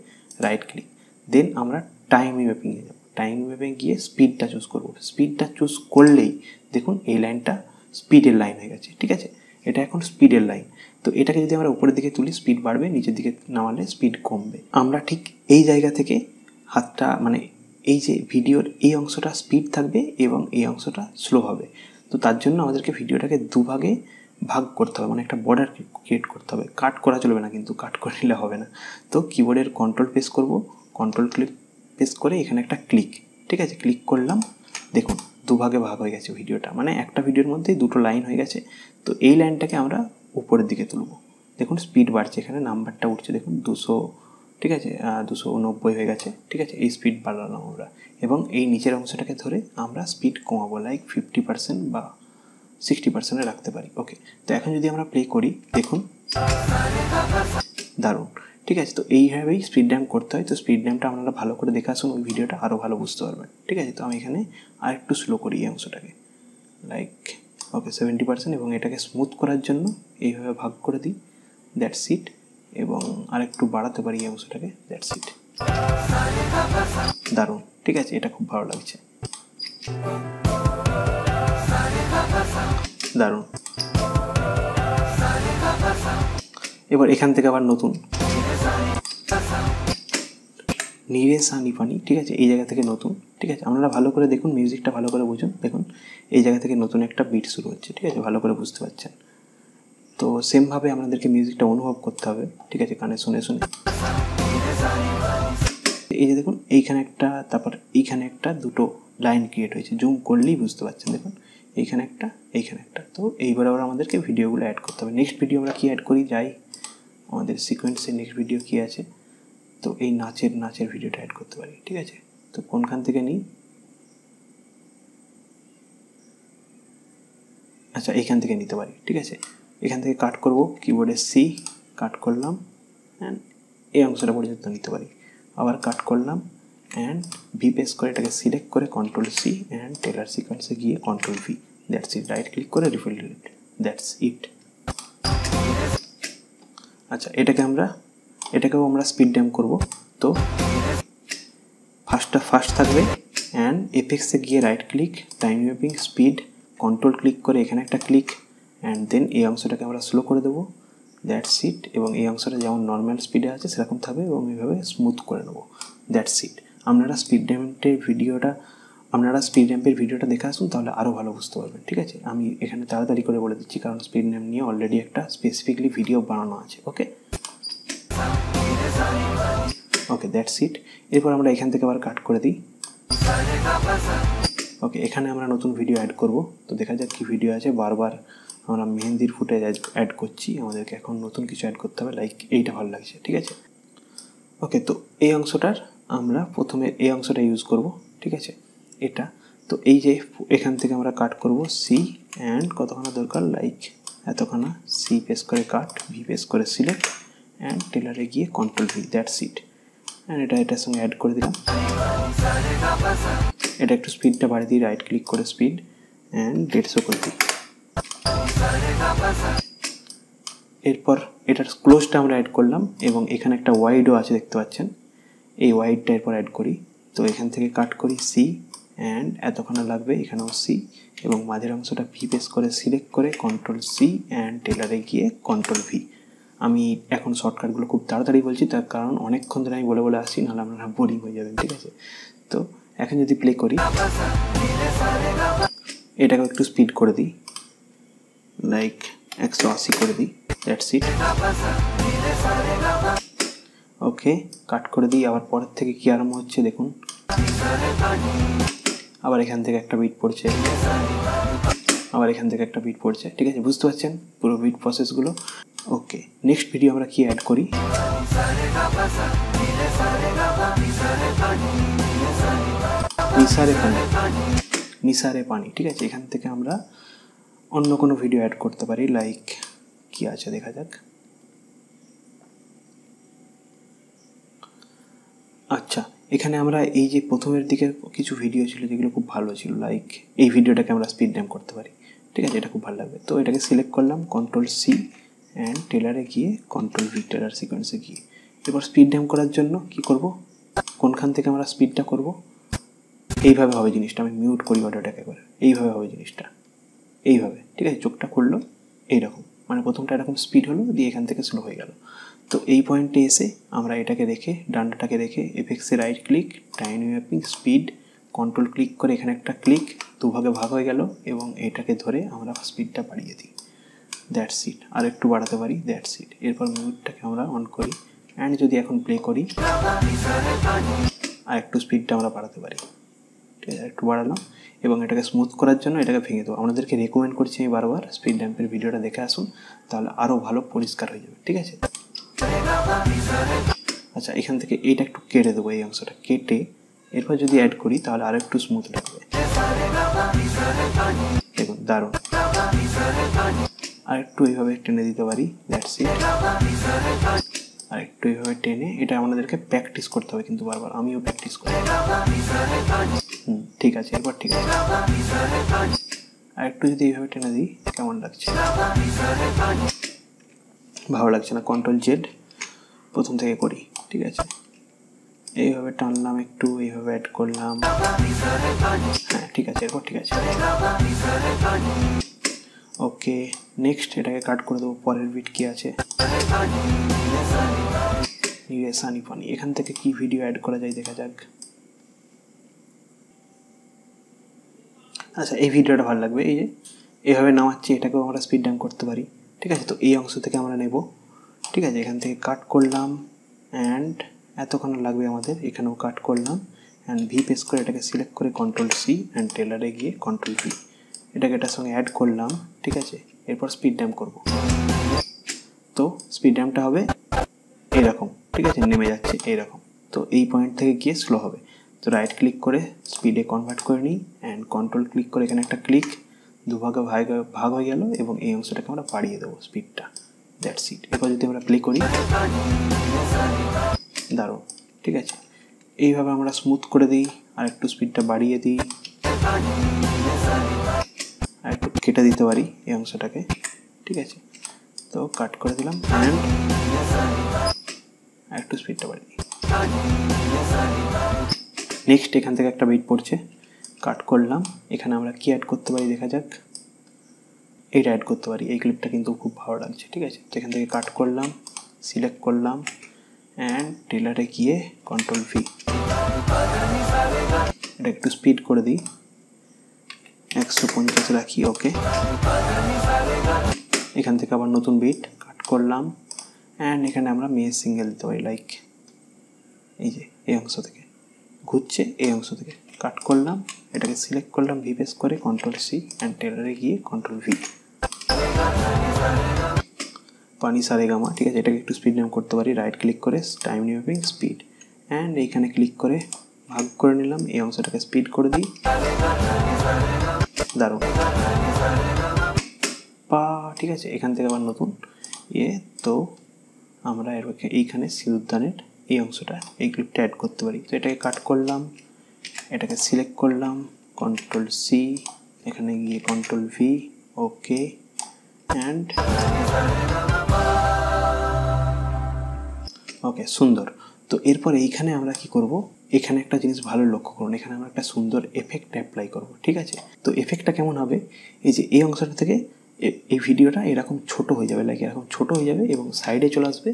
রাইট ক্লিক দেন আমরা টাইম ম্যাপিংয়ে যাব। টাইম ম্যাপিং গিয়ে স্পিডটা চুজ করব। স্পিডটা চুজ করলেই দেখুন এই লাইনটা স্পিডের লাইন হয়ে গেছে, ঠিক আছে? এটা এখন স্পিডের লাইন তো এটাকে যদি আমরা উপরের দিকে তুলি স্পিড বাড়বে, নিচের দিকে নামালে স্পিড কমবে। আমরা ঠিক এই জায়গা থেকে হাতটা মানে এই যে ভিডিওর এই অংশটা স্পিড থাকবে এবং এই অংশটা স্লো হবে। তো তার জন্য আমাদেরকে ভিডিওটাকে দুভাগে ভাগ করতে হবে মানে একটা বর্ডার ক্রিয়েট করতে হবে। কাট করা চলবে না কিন্তু কাট করে নিলে হবে না। তো কিবোর্ডের কন্ট্রোল প্রেস করব কন্ট্রোল ক্লিক প্রেস করে এখানে একটা ক্লিক ঠিক আছে? ক্লিক করলাম, দেখুন, দুভাগে ভাগ হয়ে গেছে ভিডিওটা। মানে একটা ভিডিওর মধ্যেই দুটো লাইন হয়ে গেছে। তো এই লাইনটাকে আমরা উপরের দিকে তুলব। দেখুন স্পিড বাড়ছে এখানে নাম্বারটা উঠছে, দেখুন, দুশো ঠিক আছে? দুশো নব্বই হয়ে গেছে, ঠিক আছে? এই স্পিড বাড়ালাম আমরা। এবং এই নিচের অংশটাকে ধরে আমরা স্পিড কমাবো লাইক ফিফটি পার্সেন্ট বা সিক্সটি পার্সেন্টে রাখতে পারি। ওকে তো এখন যদি আমরা প্লে করি, দেখুন। দারুণ। ঠিক আছে? তো এইভাবেই স্পিড ড্যাম করতে হয়। তো স্পিড ড্যামটা আপনারা ভালো করে দেখে আসুন, ওই ভিডিওটা আরও ভালো বুঝতে পারবেন। ঠিক আছে? তো আমি এখানে আর একটু স্লো করি এই অংশটাকে। লাইক ওকে সেভেন্টি পার্সেন্ট এবং এটাকে স্মুথ করার জন্য এইভাবে ভাগ করে দিই। দ্যাট সিট এবং আরেকটু বাড়াতে পারি এই অংশটাকে দ্যাট সিট দারুণ। ঠিক আছে, এটা খুব ভালো লাগছে। দারুণ। এবার এখান থেকে আবার নতুন। নিরে সানি পানি ঠিক আছে, এই জায়গা থেকে নতুন। ঠিক আছে, আপনারা ভালো করে দেখুন মিউজিকটা ভালো করে বুঝুন। দেখুন, এই জায়গা থেকে নতুন একটা বিট শুরু হচ্ছে, ঠিক আছে, ভালো করে বুঝতে পারছেন। তো সেমভাবে আপনাদেরকে মিউজিকটা অনুভব করতে হবে। ঠিক আছে? কানে শুনে শুনে। এই যে দেখুন, এইখানে একটা, তারপর এইখানে একটা দুটো লাইন ক্রিয়েট হয়েছে। জুম করলেই বুঝতে পারছেন, দেখুন। এইখানে একটা এইখানে একটা। তো এইবার আবার আমাদেরকে ভিডিওগুলো অ্যাড করতে হবে। নেক্সট ভিডিও আমরা কী অ্যাড করি? যাই। আমাদের সিকোয়েন্সের নেক্সট ভিডিও কী আছে? তো এই নাচের নাচের ভিডিওটা অ্যাড করতে পারি। ঠিক আছে? তো কোনখান থেকে নিই? আচ্ছা এইখান থেকে নিতে পারি। ঠিক আছে? এখান থেকে কাট করব কিবোর্ডে সি কাট করলাম অ্যান্ড এই অংশটা পর্যন্ত নিতে পারি। আবার কাট করলাম অ্যান্ড ভি পেস করে এটাকে সিলেক্ট করে কন্ট্রোল সি অ্যান্ড টেলার সিকোয়েন্সে গিয়ে control V that's it right click করে রিফিল ডিলিট দ্যাটস ইট আচ্ছা এটাকে আমরা, এটাকেও আমরা স্পিড ড্যাম করব, তো ফার্স্টটা ফার্স্ট থাকবে অ্যান্ড এফেক্সে গিয়ে right click time mapping speed control click করে এখানে একটা ক্লিক অ্যান্ড দেন এই অংশটাকে আমরা স্লো করে দেবো। দ্যাটস ইট এবং এই অংশটা যেমন নর্মাল স্পিডে আছে, সেরকম থাকবে এবং এইভাবে স্মুথ করে নেব। দ্যাটস ইট আপনারা স্পিড ড্যাম্পের ভিডিওটা আপনারা স্পিড র্যাম্পের ভিডিওটা দেখে আসুন, তাহলে আরও ভালো বুঝতে পারবেন, ঠিক আছে? আমি এখানে তাড়াতাড়ি করে বলে দিচ্ছি, কারণ স্পিড র্যাম্প নিয়ে অলরেডি একটা স্পেসিফিকলি ভিডিও বানানো আছে ওকে ওকে দ্যাটস ইট এরপর আমরা এখান থেকে আবার কাট করে দিই। ওকে এখানে আমরা নতুন ভিডিও অ্যাড করব। তো দেখা যাক কি ভিডিও আছে। বারবার আমরা মেহেন্দির ফুটেজ অ্যাড করছি। আমাদেরকে এখন নতুন কিছু অ্যাড করতে হবে। লাইক এইটা ভালো লাগছে, ঠিক আছে? ওকে তো এই অংশটার আমরা প্রথমে এই অংশটা ইউজ করব, ঠিক আছে? এটা, তো এই যে এখান থেকে আমরা কাট করব সি অ্যান্ড কতখানা দরকার? লাইক এতখানা সি পেস করে কাট ভি পেস করে সিলেক্ট অ্যান্ড টেলারে গিয়ে control V that's it and এটা, এটার সঙ্গে অ্যাড করে দিলাম। এটা একটু স্পিডটা বাড়িয়ে দিই রাইট ক্লিক করে স্পিড অ্যান্ড দেড়শো করে দিই এরপর এটার ক্লোজটা আমরা অ্যাড করলাম এবং এখানে একটা ওয়াইডও আছে দেখতে পাচ্ছেন। এই ওয়াইডটা এরপর অ্যাড করি। তো এখান থেকে কাট করি সি অ্যান্ড এতখানা লাগবে এখানেও সি এবং মাঝের অংশটা ভি পেস করে সিলেক্ট করে কন্ট্রোল সি অ্যান্ড টেলারে গিয়ে কন্ট্রোল ভি আমি এখন শর্টকাটগুলো খুব তাড়াতাড়ি বলছি, তার কারণ অনেকক্ষণ ধরে আমি বলে বলে আসছি, নাহলে আপনারা বোরিং হয়ে যাবেন ঠিক আছে? তো এখন যদি প্লে করি এটাকে একটু স্পিড করে দিই। লাইক একশো আশি করে দিই দ্যাটস ইট ওকে কাট করে দিই, আবার পরের থেকে কি আরম্ভ হচ্ছে দেখুন। আবার এখান থেকে একটা বিট পড়ছে। আবার এখান থেকে একটা বিট পড়ছে, ঠিক আছে? বুঝতে পারছেন পুরো বিট প্রসেসগুলো ওকে নেক্সট ভিডিও আমরা কি অ্যাড করি? নিসারে পানি। নিসারে পানি, ঠিক আছে? এখান থেকে আমরা অন্য কোনো ভিডিও অ্যাড করতে পারি লাইক কি আছে দেখা যাক। আচ্ছা এখানে আমরা এই যে প্রথমের দিকে কিছু ভিডিও ছিল যেগুলো খুব ভালো ছিল লাইক এই ভিডিওটাকে আমরা স্পিড ড্যাম করতে পারি, ঠিক আছে? এটা খুব ভালো লাগবে। তো এটাকে সিলেক্ট করলাম কন্ট্রোল সি অ্যান্ড টেলারে গিয়ে কন্ট্রোল ভি টেলার সিকোয়েন্সে গিয়ে। এবার স্পিড ড্যাম করার জন্য কি করব? কোনখান থেকে আমরা স্পিডটা করব? এইভাবে হবে জিনিসটা, আমি মিউট করি অডিওটাকে করে এইভাবে হবে জিনিসটা। এইভাবে, ঠিক আছে? চোখটা খুললো, এইরকম। মানে প্রথমটা এরকম স্পিড হলো, দিয়ে এখান থেকে স্লো হয়ে গেল। তো এই পয়েন্টে এসে আমরা এটাকে রেখে ডান্ডাটাকে রেখে এফেক্সে right click time mapping speed control click করে এখানে একটা ক্লিক দুভাগে ভাগ হয়ে গেল এবং এটাকে ধরে আমরা স্পিডটা বাড়িয়ে দিই। দ্যাট সিট আর একটু বাড়াতে পারি দ্যাট সিট এরপর মিউটটাকে আমরা অন করি অ্যান্ড যদি এখন প্লে করি, আর একটু স্পিডটা আমরা বাড়াতে পারি। ঠিক আছে একটু বাড়ালাম। এবং এটাকে স্মুথ করার জন্য এটাকে ভেঙে দেবো। আপনাদেরকে রেকমেন্ড করছি আমি বারবার স্পিড ড্যাম্পের ভিডিওটা দেখে আসুন, তাহলে আরও ভালো পরিষ্কার হয়ে যাবে, ঠিক আছে? আচ্ছা এখান থেকে এইটা একটু কেটে দেবো এই অংশটা, কেটে এরপর যদি অ্যাড করি, তাহলে আরও একটু স্মুথ লাগবে। দেখুন, দারুণ। আর একটু এইভাবে টেনে দিতে পারি দ্যাটস ইট আর একটু এইভাবে টেনে এটা আমাদেরকে প্র্যাকটিস করতে হবে কিন্তু বারবার, আমিও প্র্যাকটিস করি। ঠিক আছে এরপর ঠিক আছে। আর একটু যদি এইভাবে টেনে দিই, কেমন লাগছে? ভালো লাগছে না? কন্ট্রোল জেড প্রথম থেকে করি, ঠিক আছে? এইভাবে টানলাম, একটু এইভাবে অ্যাড করলাম। হ্যাঁ ঠিক আছে, এরপর ঠিক আছে। ওকে নেক্সট এটাকে কাট করে দেবো, পরের বিট কি আছে? নিরে সানি, পানি। এখান থেকে কি ভিডিও অ্যাড করা যায়, দেখা যাক। আচ্ছা এই ভিডিওটা ভালো লাগবে। এই যে, এভাবে নামাচ্ছি, এটাকেও আমরা স্পিড ডাউন করতে পারি। ঠিক আছে, তো এই অংশ থেকে আমরা নেব। ঠিক আছে, এখান থেকে কাট করলাম অ্যান্ড এতক্ষণ লাগবে আমাদের, এখানেও কাট করলাম অ্যান্ড ভি প্রেস করে এটাকে সিলেক্ট করে কন্ট্রোল সি অ্যান্ড টেলারে গিয়ে কন্ট্রোল ভি এটাকে এটার সঙ্গে অ্যাড করলাম, ঠিক আছে, এরপর স্পিড ড্যাম করব। তো স্পিড ড্যামটা হবে এরকম, ঠিক আছে, নেমে যাচ্ছে এইরকম তো এই পয়েন্ট থেকে গিয়ে স্লো হবে। তো রাইট ক্লিক করে স্পিডে কনভার্ট করে নিই অ্যান্ড কন্ট্রোল ক্লিক করে এখানে একটা ক্লিক দুভাগে ভাগ ভাগ হয়ে গেল এবং এই অংশটাকে আমরা বাড়িয়ে দেবো স্পিডটা দ্যাটস ইট এরপর যদি আমরা প্লে করি, দারুণ, ঠিক আছে? এইভাবে আমরা স্মুথ করে দিই আর একটু স্পিডটা বাড়িয়ে দিই আর একটু কেটে দিতে পারি এই অংশটাকে, ঠিক আছে? তো কাট করে দিলাম অ্যান্ড আর একটু স্পিডটা বাড়িয়ে দিই। নেক্সট এখান থেকে একটা বিট পড়ছে। কাট করলাম। এখানে আমরা কি অ্যাড করতে পারি দেখা যাক। এইটা অ্যাড করতে পারি। এই ক্লিপটা কিন্তু খুব ভালো লাগছে, ঠিক আছে? তো এখান থেকে কাট করলাম সিলেক্ট করলাম অ্যান্ড টেলারে গিয়ে কন্ট্রোল ভি এটা একটু স্পিড করে দিই। একশো পঞ্চাশ রাখি ওকে এখান থেকে আবার নতুন বিট কাট করলাম। অ্যান্ড এখানে আমরা মেয়ে সিঙ্গেল দিতে পারি লাইক এই যে, এই অংশ থেকে। ঘুরছে এই অংশ থেকে। কাট করলাম, এটাকে সিলেক্ট করলাম ভি পেস করে কন্ট্রোল সি অ্যান্ড টেলারে গিয়ে কন্ট্রোল ভি পানি সারে গামা, ঠিক আছে? এটাকে একটু স্পিড নেম করতে পারি রাইট ক্লিক করে টাইম নিউপিং স্পিড অ্যান্ড এইখানে ক্লিক করে ভাগ করে নিলাম, এই অংশটাকে স্পিড করে দিই। দারুণ। পা, ঠিক আছে? এখান থেকে আবার নতুন। ইয়ে তো আমরা এর এইখানে সিঁদুরদানের এই অংশটা, এই ক্লিপটা অ্যাড করতে পারি। তো এটাকে কাট করলাম, এটাকে সিলেক্ট করলাম কন্ট্রোল সি এখানে গিয়ে control V okay and okay সুন্দর। তো এরপর এইখানে আমরা কি করব? এখানে একটা জিনিস ভালো লক্ষ্য করুন, এখানে আমরা একটা সুন্দর এফেক্ট অ্যাপ্লাই করব, ঠিক আছে? তো এফেক্টটা কেমন হবে? এই যে এই অংশটা থেকে এই ভিডিওটা এরকম ছোট হয়ে যাবে লাইক এরকম ছোট হয়ে যাবে এবং সাইডে চলে আসবে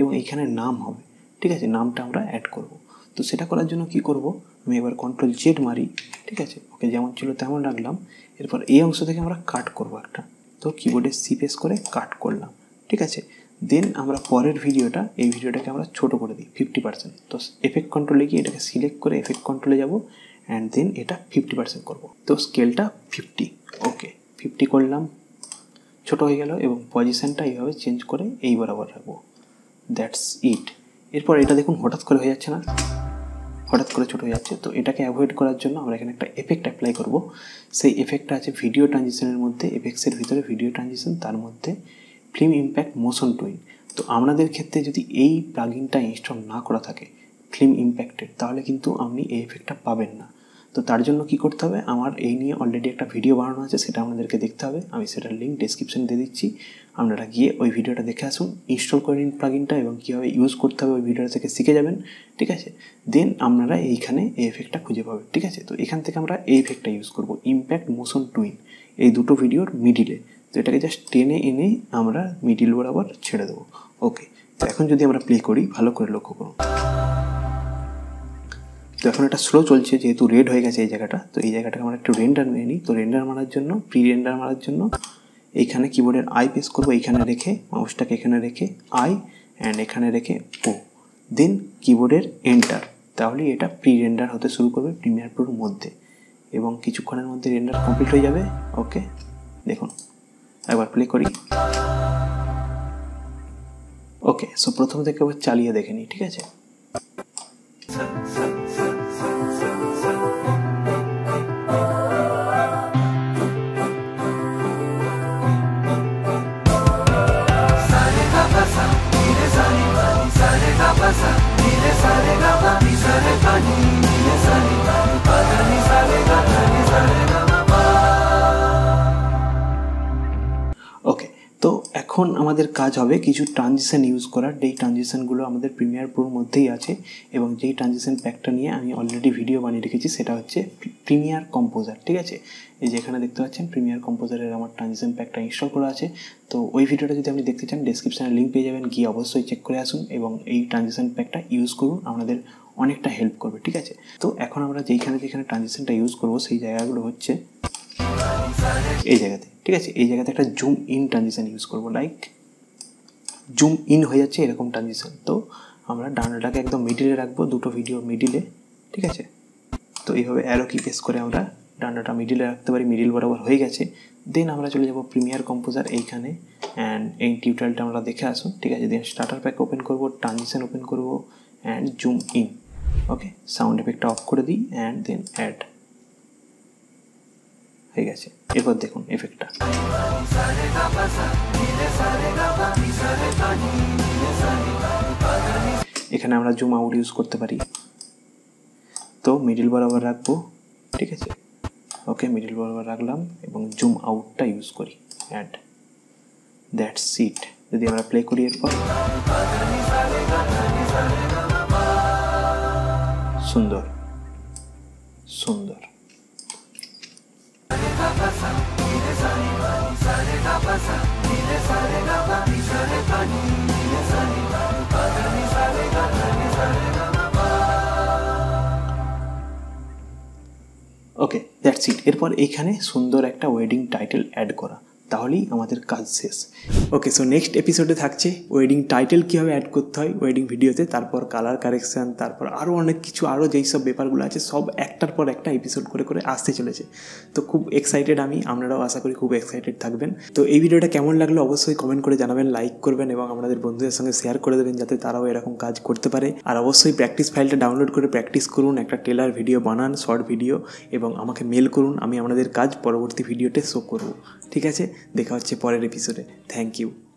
এবং এইখানে নাম হবে। ঠিক আছে, নামটা আমরা অ্যাড করব। তো সেটা করার জন্য কি করব? আমি এবার কন্ট্রোল জেড মারি, ঠিক আছে? ওকে যেমন ছিল তেমন রাখলাম। এরপর এই অংশ থেকে আমরা কাট করব একটা। তো কিবোর্ডে সি প্রেস করে কাট করলাম, ঠিক আছে? দেন আমরা পরের ভিডিওটা, এই ভিডিওটাকে আমরা ছোট করে দিই ফিফটি পার্সেন্ট তো এফেক্ট কন্ট্রোলে গিয়ে এটাকে সিলেক্ট করে এফেক্ট কন্ট্রোলে যাব অ্যান্ড দেন এটা ফিফটি পার্সেন্ট করব। তো স্কেলটা ফিফটি ওকে ফিফটি করলাম। ছোট হয়ে গেল, এবং পজিশানটা এইভাবে চেঞ্জ করে এই বরাবর রাখব। দ্যাটস ইট এরপর এটা দেখুন, হঠাৎ করে হয়ে যাচ্ছে না। হঠাৎ করে ছোটো হয়ে যাচ্ছে। তো এটাকে অ্যাভয়েড করার জন্য আমরা এখানে একটা এফেক্ট অ্যাপ্লাই করব। সেই এফেক্টটা আছে ভিডিও ট্রানজিশনের মধ্যে। এফেক্টসের ভিতরে ভিডিও ট্রানজিশন তার মধ্যে ফিল্ম ইম্প্যাক্ট মোশন টুইন তো আমাদের ক্ষেত্রে যদি এই প্লাগিনটা ইনস্টল না করা থাকে ফিল্ম ইম্প্যাক্টের তাহলে কিন্তু আপনি এই এফেক্টটা পাবেন না। তো তার জন্য কি করতে হবে? আমার এই নিয়ে অলরেডি একটা ভিডিও বানানো আছে, সেটা আপনাদেরকে দেখতে হবে। আমি সেটার লিঙ্ক ডিসক্রিপশানে দিয়ে দিচ্ছি। আপনারা গিয়ে ওই ভিডিওটা দেখে আসুন ইনস্টল করে নিন প্লাগিনটা এবং কীভাবে ইউজ করতে হবে ওই ভিডিওটা থেকে শিখে যাবেন, ঠিক আছে? দেন আপনারা এইখানে এই এফেক্টটা খুঁজে পাবেন, ঠিক আছে? তো এখান থেকে আমরা এই এফেক্টটা ইউজ করব ইম্প্যাক্ট মোশন টুইন এই দুটো ভিডিওর মিডিলে তো এটাকে জাস্ট টেনে এনে আমরা মিডিল বরাবর ছেড়ে দেবো। ওকে তো এখন যদি আমরা প্লে করি, ভালো করে লক্ষ্য করুন। তো এখন এটা স্লো চলছে, যেহেতু রেড হয়ে গেছে এই জায়গাটা, তো এই জায়গাটাকে আমরা একটু রেন্ডার মেরে নিই। তো রেন্ডার মারার জন্য প্রি রেন্ডার মারার জন্য এইখানে কিবোর্ডের আই প্রেস করব এইখানে রেখে মাউসটাকে এখানে রেখে আই অ্যান্ড এখানে রেখে ও দেন কিবোর্ডের এন্টার তাহলে এটা প্রি রেন্ডার হতে শুরু করবে প্রিমিয়ার প্রোর মধ্যে। এবং কিছুক্ষণের মধ্যে রেন্ডার কমপ্লিট হয়ে যাবে। ওকে দেখুন, একবার প্লে করি। ওকে সো প্রথম থেকে একবার চালিয়ে দেখে নিই, ঠিক আছে? ওকে তো এখন আমাদের কাজ হবে কিছু ট্রানজিশন ইউজ করার। যেই ট্রানজিশনগুলো আমাদের প্রিমিয়ার প্রোর মধ্যেই আছে এবং যেই ট্রানজিশন প্যাকটা নিয়ে আমি অলরেডি ভিডিও বানিয়ে রেখেছি, সেটা হচ্ছে প্রিমিয়ার কম্পোজার ঠিক আছে? এই যে এখানে দেখতে পাচ্ছেন প্রিমিয়ার কম্পোজারের আমার ট্রানজিশন প্যাকটা ইনস্টল করা আছে। তো ওই ভিডিওটা যদি আপনি দেখতে চান ডিসক্রিপশানে লিঙ্ক পেয়ে যাবেন, গিয়ে অবশ্যই চেক করে আসুন এবং এই ট্রানজিশন প্যাকটা ইউজ করুন। আমাদের অনেকটা হেল্প করবে, ঠিক আছে? তো এখন আমরা যেইখানে যেখানে ট্রানজিশনটা ইউজ করব, সেই জায়গাগুলো হচ্ছে এই জায়গাতে, ঠিক আছে? এই জায়গাতে একটা জুম ইন ট্রানজিশন ইউজ করব লাইক জুম ইন হয়ে যাচ্ছে এরকম ট্রানজিশন তো আমরা ডানাটাকে একদম মিডিলে রাখব, দুটো ভিডিও মিডিলে ঠিক আছে? তো এইভাবে অ্যারো কি প্রেস করে আমরা ডান্ডাটা মিডিলে রাখতে পারি মিডিল বরাবর হয়ে গেছে। দেন আমরা চলে যাব প্রিমিয়ার কম্পোজার এইখানে অ্যান্ড এই টিউটোরিয়ালটা আমরা দেখে আসুন, ঠিক আছে? দেন স্টার্টার প্যাক ওপেন করব ট্রানজিশন ওপেন করব and zoom in okay sound এফেক্টটা off করে দিই অ্যান্ড দেন অ্যাড হয়ে গেছে। এরপর দেখুন এফেক্টটা এখানে আমরা জুম আউট ইউজ করতে পারি। তো মিডিল বরাবর রাখব, ঠিক আছে? ওকে মিডিল বরাবর রাখলাম এবং জুম আউটটা ইউজ করি। অ্যাড দ্যাট সিট যদি আমরা প্লে করি এরপর। সুন্দর সুন্দর। ওকে দ্যাটস ইট এরপর এইখানে সুন্দর একটা ওয়েডিং টাইটেল অ্যাড করা। তাহলেই আমাদের কাজ শেষ। ওকে সো নেক্সট এপিসোডে থাকছে ওয়েডিং টাইটেল কীভাবে অ্যাড করতে হয় ওয়েডিং ভিডিওতে তারপর কালার কারেকশান তারপর আরও অনেক কিছু আরও যেই সব ব্যাপারগুলো আছে, সব একটার পর একটা এপিসোড করে করে আসতে চলেছে। তো খুব এক্সাইটেড আমি, আপনারাও আশা করি খুব এক্সাইটেড থাকবেন। তো এই ভিডিওটা কেমন লাগল অবশ্যই কমেন্ট করে জানাবেন লাইক করবেন এবং আমাদের বন্ধুদের সঙ্গে শেয়ার করে দেবেন যাতে তারাও এরকম কাজ করতে পারে। আর অবশ্যই প্র্যাকটিস ফাইলটা ডাউনলোড করে প্র্যাকটিস করুন, একটা টেলার ভিডিও বানান শর্ট ভিডিও এবং আমাকে মেল করুন, আমি আপনাদের কাজ পরবর্তী ভিডিওতে শো করব। ঠিক আছে? দেখা হচ্ছে পরের এপিসোডে থ্যাংক ইউ